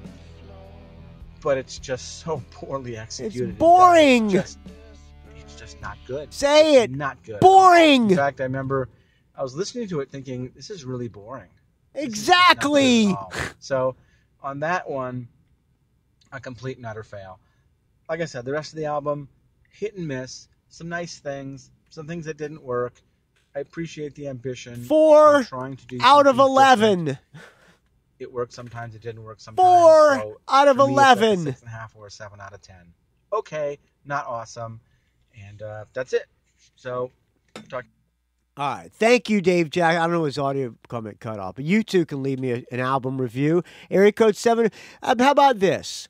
But it's just so poorly executed. It's boring. It's just, it's just not good. Say It's it. Not good. Boring. In fact, I remember I was listening to it thinking, this is really boring. Is Exactly. not good at all. So on that one, a complete and utter fail. Like I said, the rest of the album, hit and miss. some nice things, some things that didn't work. I appreciate the ambition. Four trying to do out of something different. 11. It worked sometimes. It didn't work sometimes. Four so out of me, it's like 11. six and a half or a seven out of ten. Okay, not awesome, and uh, that's it. So, talk. All right. Thank you, Dave Jack. I don't know his audio comment cut off, but you too can leave me a- an album review. Area code seven. Um, how about this?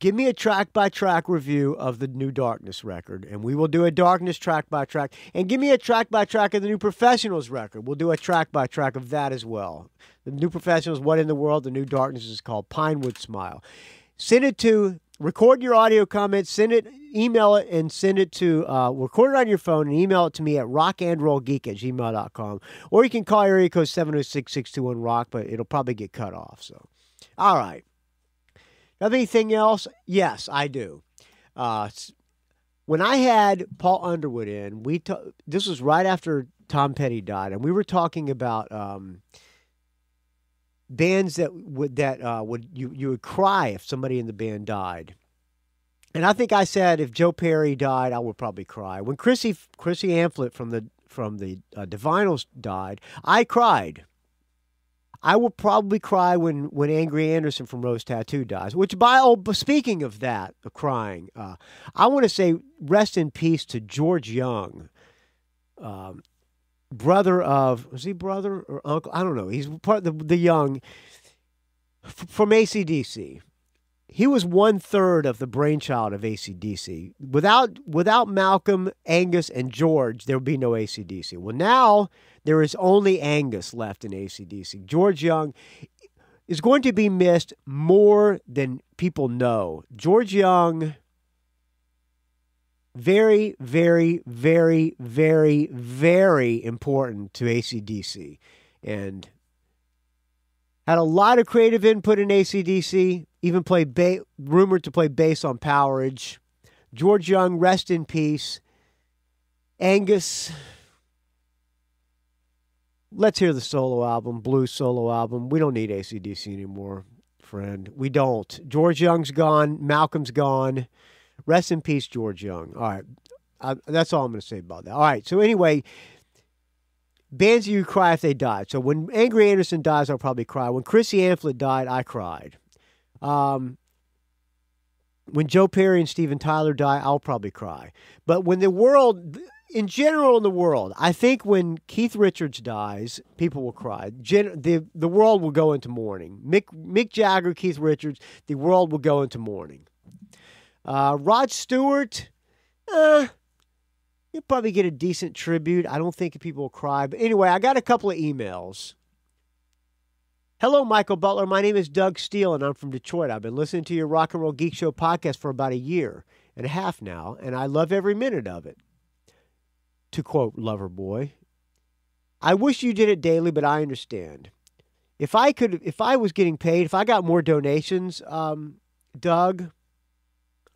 Give me a track by track review of the New Darkness record, and we will do a Darkness track by track. And give me a track by track of the New Professionals record. We'll do a track by track of that as well. The New Professionals, What in the World? The New Darkness is called Pinewood Smile. Send it to record your audio comments, send it, email it, and send it to uh, record it on your phone and email it to me at rockandrollgeek at gmail.com. Or you can call area code 706 621 rock, but it'll probably get cut off. So, all right. Have anything else? Yes, I do. Uh, when I had Paul Underwood in, we ta- this was right after Tom Petty died, and we were talking about um, bands that would that uh, would you you would cry if somebody in the band died. And I think I said if Joe Perry died, I would probably cry. When Chrissy Chrissy Amphlett from the from the uh, Divinyls died, I cried. I will probably cry when when Angry Anderson from Rose Tattoo dies. Which, by oh, speaking of that, crying, uh, I want to say rest in peace to George Young, um, brother of was he brother or uncle? I don't know. He's part of the the Young f- from ACDC. He was one third of the brainchild of ACDC. Without without Malcolm, Angus, and George, there would be no ACDC. Well, now there is only Angus left in ACDC. George Young is going to be missed more than people know. George Young, very, very, very, very, very important to ACDC. And had a lot of creative input in ACDC, even played ba- rumored to play bass on Powerage. George Young, rest in peace. Angus, let's hear the solo album, blues solo album. We don't need ACDC anymore, friend. We don't. George Young's gone. Malcolm's gone. Rest in peace, George Young. All right. I, that's all I'm going to say about that. All right. So, anyway, bands you cry if they died. So, when Angry Anderson dies, I'll probably cry. When Chrissy Amphlett died, I cried. Um, when Joe Perry and Steven Tyler die, I'll probably cry. But when the world, in general, in the world, I think when Keith Richards dies, people will cry. Gen- the the world will go into mourning. Mick Mick Jagger, Keith Richards, the world will go into mourning. Uh, Rod Stewart, uh, you'll probably get a decent tribute. I don't think people will cry. But anyway, I got a couple of emails. Hello, Michael Butler. My name is Doug Steele, and I'm from Detroit. I've been listening to your Rock and Roll Geek Show podcast for about a year and a half now, and I love every minute of it. To quote Loverboy, I wish you did it daily, but I understand. If I could, if I was getting paid, if I got more donations, um, Doug,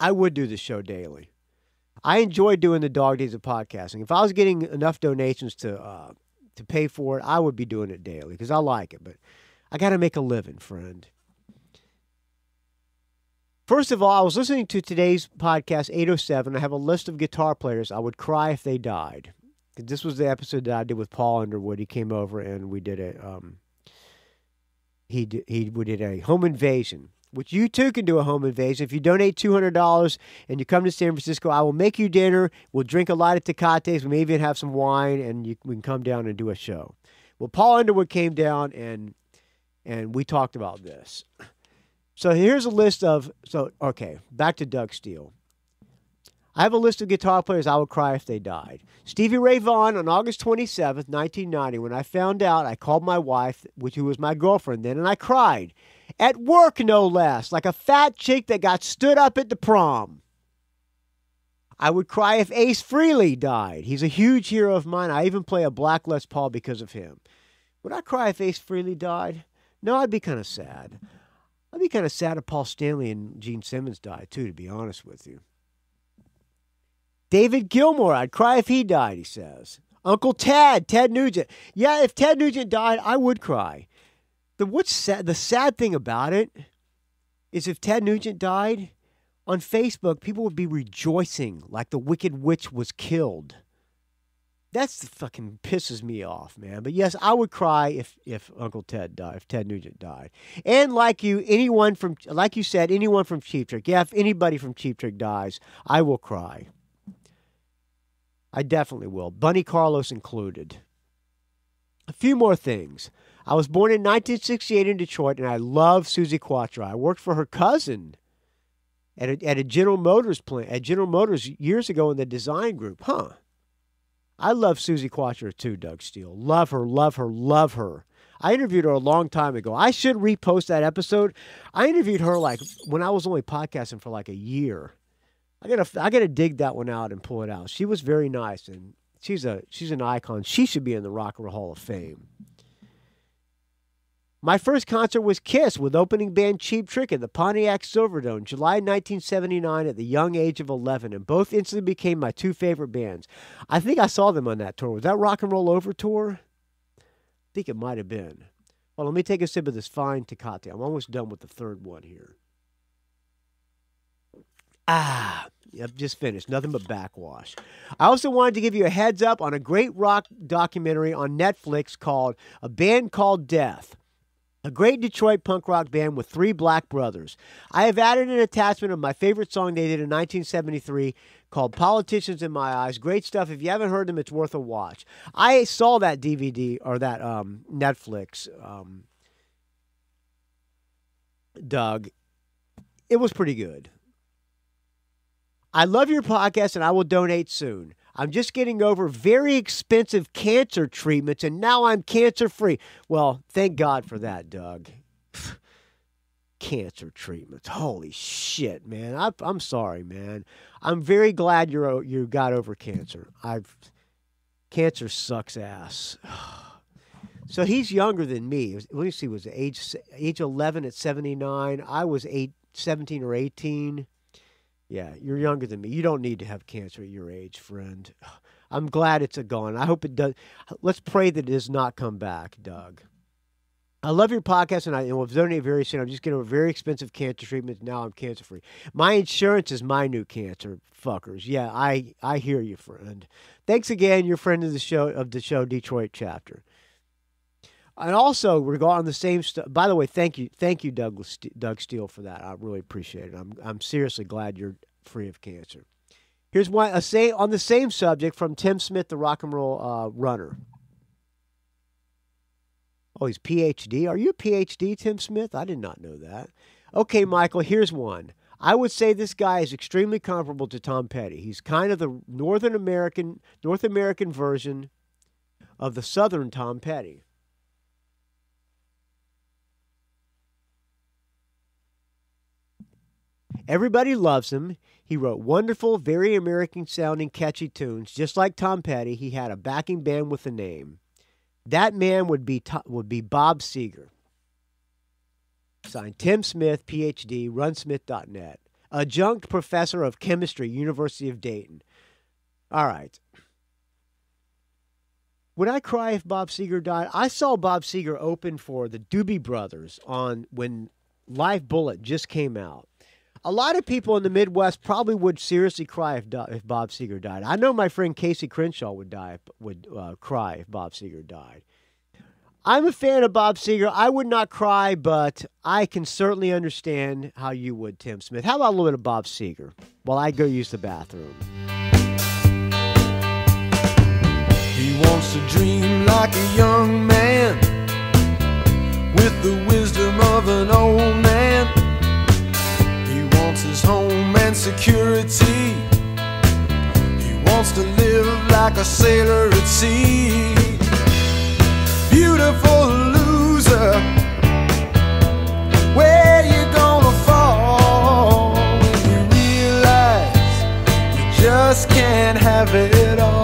I would do the show daily. I enjoy doing the dog days of podcasting. If I was getting enough donations to uh, to pay for it, I would be doing it daily because I like it. But I got to make a living, friend. First of all, I was listening to today's podcast, 807. I have a list of guitar players I would cry if they died. This was the episode that I did with Paul Underwood. He came over and we did a um, he did, he we did a home invasion, which you too can do a home invasion. If you donate two hundred dollars and you come to San Francisco, I will make you dinner. We'll drink a lot of tecates. We may even have some wine, and you, we can come down and do a show. Well, Paul Underwood came down and and we talked about this. So here's a list of so okay, back to Doug Steele. I have a list of guitar players I would cry if they died. Stevie Ray Vaughan on August 27th, 1990, when I found out, I called my wife, which who was my girlfriend then, and I cried. At work, no less, like a fat chick that got stood up at the prom. I would cry if Ace Frehley died. He's a huge hero of mine. I even play a Black Les Paul because of him. Would I cry if Ace Frehley died? No, I'd be kind of sad. I'd be kind of sad if Paul Stanley and Gene Simmons died, too, to be honest with you. David Gilmour, I'd cry if he died, he says. Uncle Ted, Ted Nugent. Yeah, if Ted Nugent died, I would cry. The what's sad, the sad thing about it is if Ted Nugent died, on Facebook, people would be rejoicing like the Wicked Witch was killed. That's the fucking pisses me off, man. But yes, I would cry if if Uncle Ted died, if Ted Nugent died. And like you, anyone from like you said, anyone from Cheap Trick. Yeah, if anybody from Cheap Trick dies, I will cry. I definitely will. Bunny Carlos included. A few more things. I was born in 1968 in Detroit, and I love Suzi Quatro. I worked for her cousin at a, at a General Motors plant at General Motors years ago in the design group. Huh. I love Suzi Quatro too, Doug Steele. Love her, love her, love her. I interviewed her a long time ago. I should repost that episode. I interviewed her like when I was only podcasting for like a year. I gotta I gotta dig that one out and pull it out. She was very nice and she's a she's an icon. She should be in the Rock and Roll Hall of Fame. My first concert was Kiss with opening band Cheap Trick at the Pontiac Silverdome, July 1979, at the young age of 11, and both instantly became my two favorite bands. I think I saw them on that tour. Was that Rock and Roll Over tour? I think it might have been. Well, let me take a sip of this fine Tecate. I'm almost done with the third one here. Ah, yep, just finished. Nothing but backwash. I also wanted to give you a heads up on a great rock documentary on Netflix called A Band Called Death. A great Detroit punk rock band with three black brothers. I have added an attachment of my favorite song they did in 1973 called Politicians in My Eyes. Great stuff. If you haven't heard them, it's worth a watch. I saw that DVD or that um, Netflix, um, Doug. It was pretty good. I love your podcast and I will donate soon. I'm just getting over very expensive cancer treatments and now I'm cancer free. Well, thank God for that, Doug. cancer treatments. Holy shit, man. I, I'm sorry, man. I'm very glad you're you got over cancer. I've cancer sucks ass. So he's younger than me. Let me see. Was age age 11 at 79? I was eight, 17 or 18. Yeah, you're younger than me. You don't need to have cancer at your age, friend. I'm glad it's a gone. I hope it does. Let's pray that it does not come back, Doug. I love your podcast, and I will donate very soon. I'm just getting a very expensive cancer treatment. Now I'm cancer free. My insurance is my new cancer, fuckers. Yeah, I I hear you, friend. Thanks again, your friend of the show of the show Detroit chapter. And also, we're going on the same stuff. By the way, thank you, thank you, Douglas, Doug Steele, for that. I really appreciate it. I'm, I'm seriously glad you're free of cancer. Here's one a say on the same subject from Tim Smith, the rock and roll uh, runner. Oh, he's PhD. Are you a PhD, Tim Smith? I did not know that. Okay, Michael. Here's one. I would say this guy is extremely comparable to Tom Petty. He's kind of the Northern American, North American version of the Southern Tom Petty. Everybody loves him. He wrote wonderful, very American sounding, catchy tunes. Just like Tom Petty, he had a backing band with a name. That man would be would be Bob Seger. Signed Tim Smith, PhD, runsmith.net. Adjunct professor of chemistry, University of Dayton. All right. Would I cry if Bob Seger died? I saw Bob Seger open for the Doobie Brothers on when Live Bullet just came out. A lot of people in the Midwest probably would seriously cry if, if Bob Seger died. I know my friend Casey Crenshaw would die would uh, cry if Bob Seger died. I'm a fan of Bob Seger. I would not cry, but I can certainly understand how you would, Tim Smith. How about a little bit of Bob Seger while I go use the bathroom? He wants to dream like a young man with the wisdom of an old man. Security. He wants to live like a sailor at sea. Beautiful loser, where you gonna fall when you realize you just can't have it all?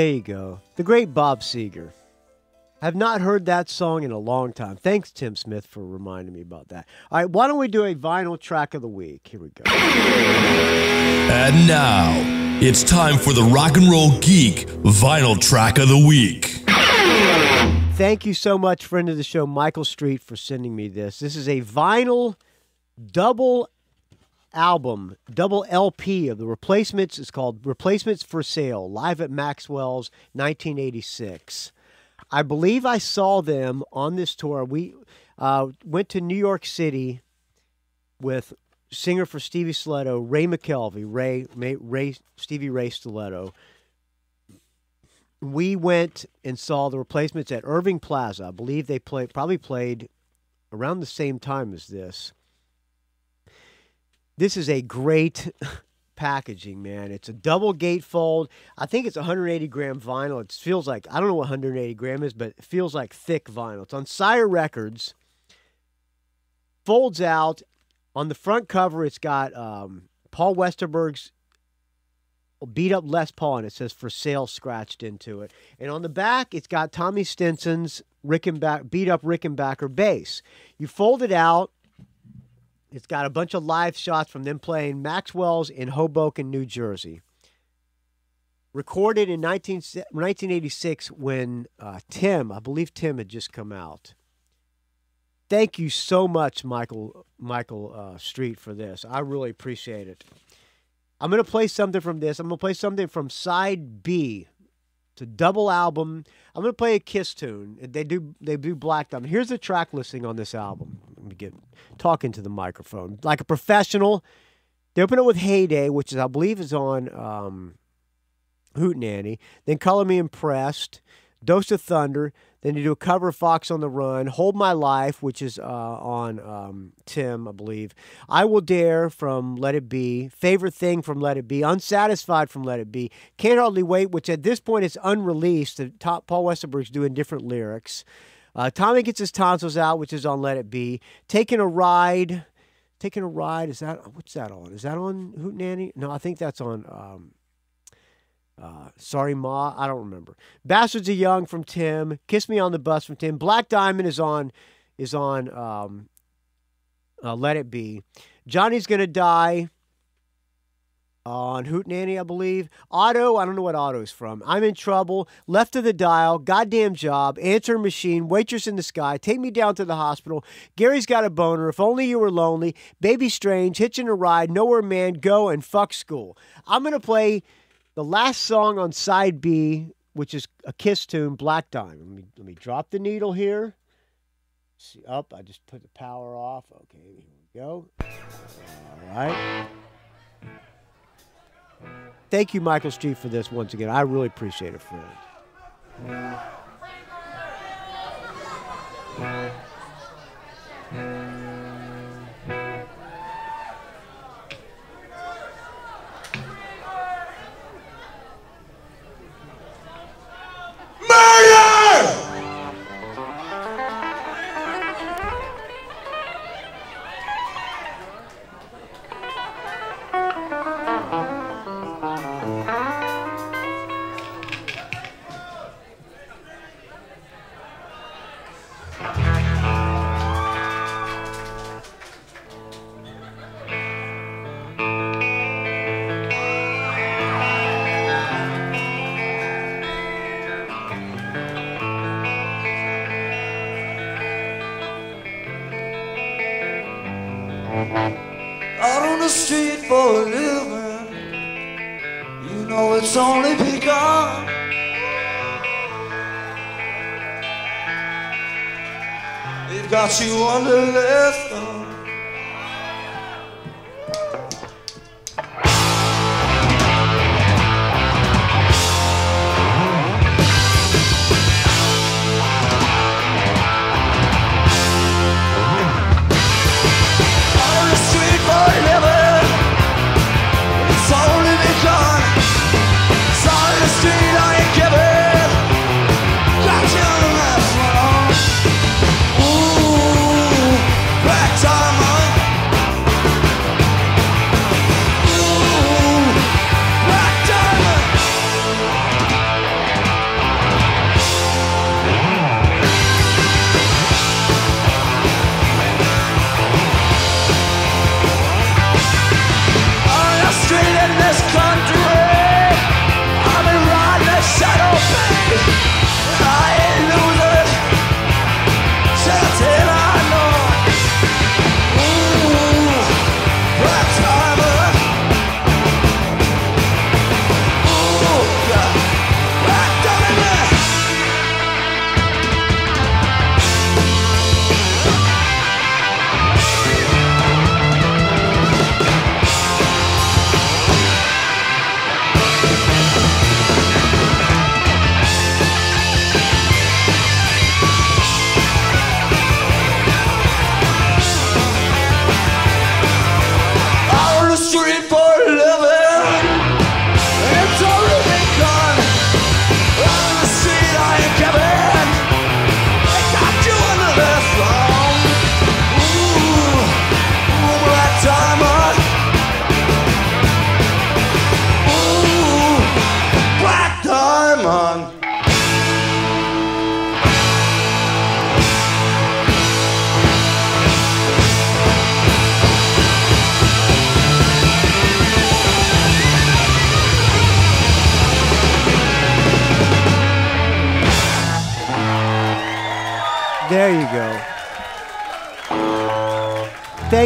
There you go. The great Bob Seger. I've not heard that song in a long time. Thanks, Tim Smith, for reminding me about that. All right, why don't we do a vinyl track of the week? Here we go. And now, it's time for the Rock and Roll Geek Vinyl Track of the Week. Thank you so much, friend of the show, Michael Street, for sending me this. This is a vinyl double album, double LP of the replacements. It's called Replacements for Sale, live at Maxwell's 1986. I believe I saw them on this tour. We uh, went to New York City with singer for Stevie Stiletto, Ray McKelvey, Ray, Ray, Stevie Ray Stiletto. We went and saw the replacements at Irving Plaza. I believe they played probably played around the same time as this. This is a great packaging, man. It's a double gatefold. I think it's 180 gram vinyl. It feels like I don't know what 180 gram is, but it feels like thick vinyl. It's on Sire Records. Folds out. On the front cover, it's got um, Paul Westerberg's beat up Les Paul, and it says "for sale" scratched into it. And on the back, it's got Tommy Stinson's Rickenback beat up Rickenbacker bass. You fold it out. It's got a bunch of live shots from them playing Maxwell's in Hoboken, New Jersey. Recorded in 19, 1986 when uh, Tim, I believe Tim had just come out. Thank you so much, Michael Michael uh, Street, for this. I really appreciate it. I'm going to play something from this. I'm going to play something from side B. It's a double album. I'm going to play a Kiss tune. They do they do Black Diamond. Here's the track listing on this album. Let me get talking to the microphone like a professional. They open it with Heyday, which is I believe is on um, Hootenanny. Then Color Me Impressed, Dose of Thunder. Then you do a cover of Fox on the Run, Hold My Life, which is uh, on um, Tim, I believe. I Will Dare from Let It Be, Favorite Thing from Let It Be, Unsatisfied from Let It Be, Can't Hardly Wait, which at this point is unreleased. The top, Paul Westerberg's doing different lyrics. Uh, Tommy Gets His Tonsils Out, which is on Let It Be. Taking a Ride. Taking a Ride, is that, what's that on? Is that on Hootenanny? No, I think that's on. Um, uh, Sorry Ma, I don't remember. Bastards of Young from Tim. Kiss Me on the Bus from Tim. Black Diamond is on is on um, uh, Let It Be. Johnny's Gonna Die on Hootenanny, I believe. Otto, I don't know what Otto's from. I'm in trouble. Left of the dial. Goddamn job. Answer machine. Waitress in the sky. Take me down to the hospital. Gary's got a boner. If only you were lonely. Baby strange. Hitching a ride. Nowhere man. Go and fuck school. I'm gonna play the last song on side B, which is a Kiss tune, Black Diamond. Let me let me drop the needle here. See up. I just put the power off. Okay, here we go. All right. Thank you, Michael Street, for this once again. I really appreciate it, friend. You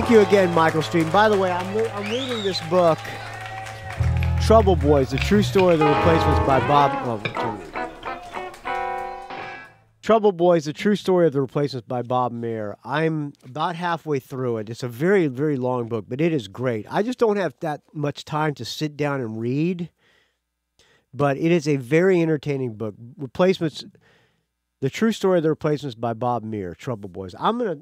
Thank you again, Michael Street. By the way, I'm, re- I'm reading this book, Trouble Boys: The True Story of the Replacements by Bob. Oh, Trouble Boys: The True Story of the Replacements by Bob Mehr. I'm about halfway through it. It's a very, very long book, but it is great. I just don't have that much time to sit down and read, but it is a very entertaining book. Replacements. The True Story of the Replacements by Bob Mehr, Trouble Boys. I'm gonna,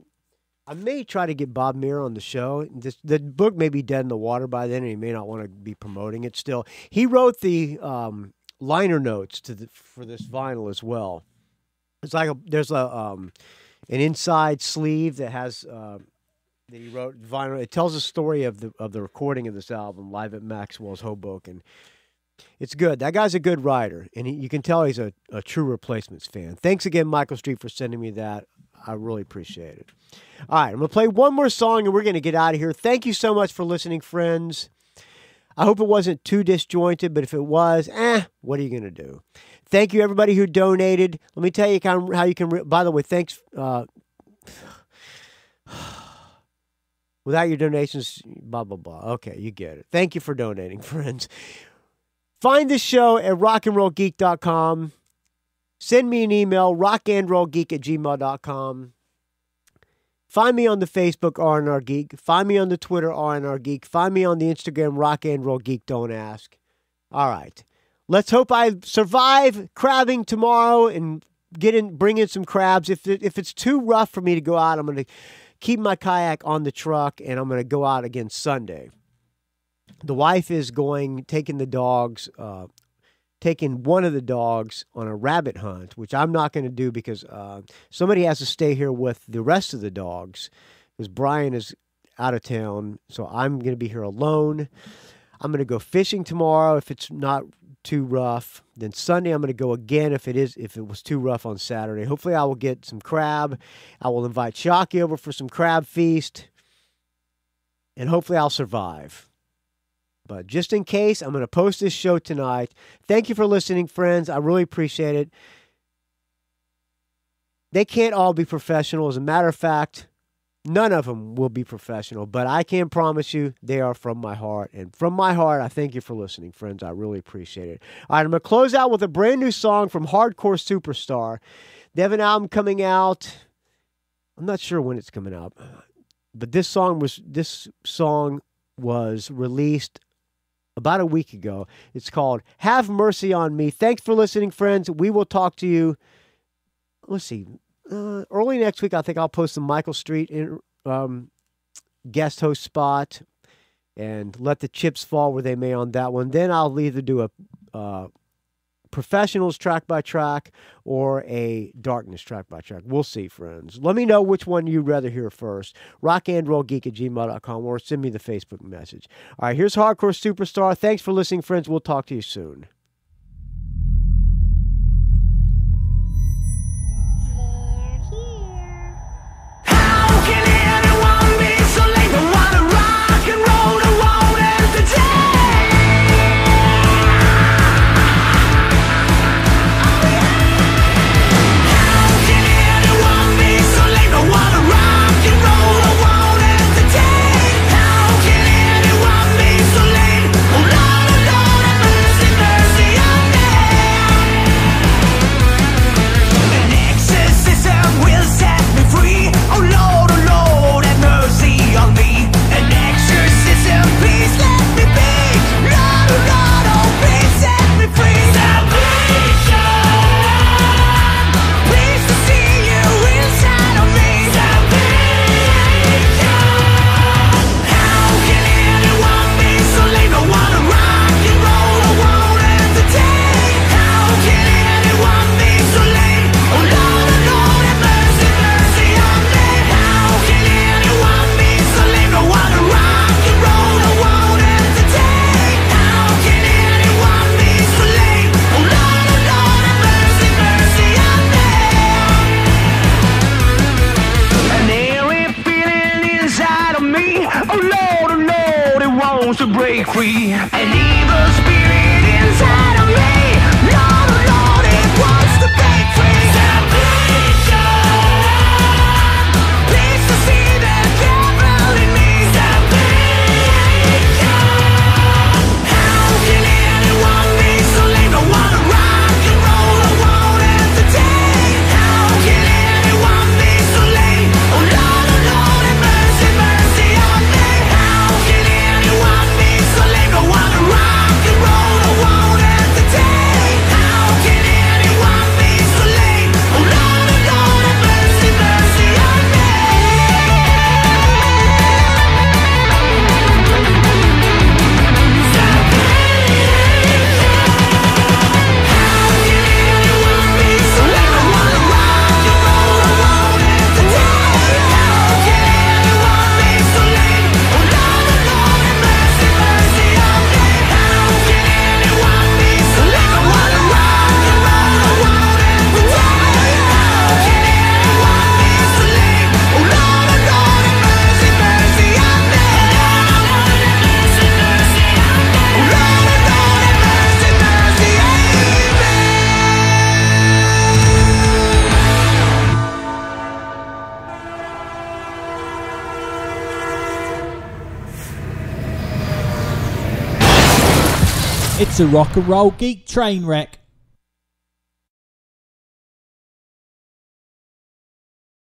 I may try to get Bob Mehr on the show. This, the book may be dead in the water by then, and he may not want to be promoting it still. He wrote the um, liner notes to the, for this vinyl as well. It's like a, there's a um, an inside sleeve that has uh, that he wrote vinyl. It tells the story of the of the recording of this album live at Maxwell's Hoboken. It's good. That guy's a good writer, and he, you can tell he's a, a true replacements fan. Thanks again, Michael Street, for sending me that. I really appreciate it. All right, I'm going to play one more song and we're going to get out of here. Thank you so much for listening, friends. I hope it wasn't too disjointed, but if it was, eh, what are you going to do? Thank you, everybody who donated. Let me tell you how you can. Re- By the way, thanks. Uh, without your donations, blah blah blah. Okay, you get it. Thank you for donating, friends. Find this show at rockandrollgeek.com. Send me an email, rockandrollgeek at gmail.com. Find me on the Facebook RNR Geek. Find me on the Twitter RNR Geek. Find me on the Instagram Rock and Roll Geek. Don't ask. All right. Let's hope I survive crabbing tomorrow and get in, bring in some crabs. If if it's too rough for me to go out, I'm going to keep my kayak on the truck and I'm going to go out again Sunday. The wife is going, taking the dogs, uh, taking one of the dogs on a rabbit hunt, which I'm not going to do because uh, somebody has to stay here with the rest of the dogs because Brian is out of town. So I'm going to be here alone. I'm going to go fishing tomorrow if it's not too rough. Then Sunday I'm going to go again if it is if it was too rough on Saturday. Hopefully I will get some crab. I will invite Shockey over for some crab feast. And hopefully I'll survive. But just in case, I'm going to post this show tonight. Thank you for listening, friends. I really appreciate it. They can't all be professional. As a matter of fact, none of them will be professional, but I can promise you they are from my heart. And from my heart, I thank you for listening, friends. I really appreciate it. All right, I'm going to close out with a brand new song from Hardcore Superstar. They have an album coming out. I'm not sure when it's coming out, but this song was this song was released about a week ago. It's called Have Mercy on Me. Thanks for listening, friends. We will talk to you. Let's see. Uh, early next week, I think I'll post the Michael Street in, um, guest host spot and let the chips fall where they may on that one. Then I'll either do a uh, professionals track by track or a darkness track by track. We'll see, friends. Let me know which one you'd rather hear first. Rockandrollgeek at gmail.com or send me the Facebook message. All right, here's Hardcore Superstar. Thanks for listening, friends. We'll talk to you soon. Rock and roll geek train wreck.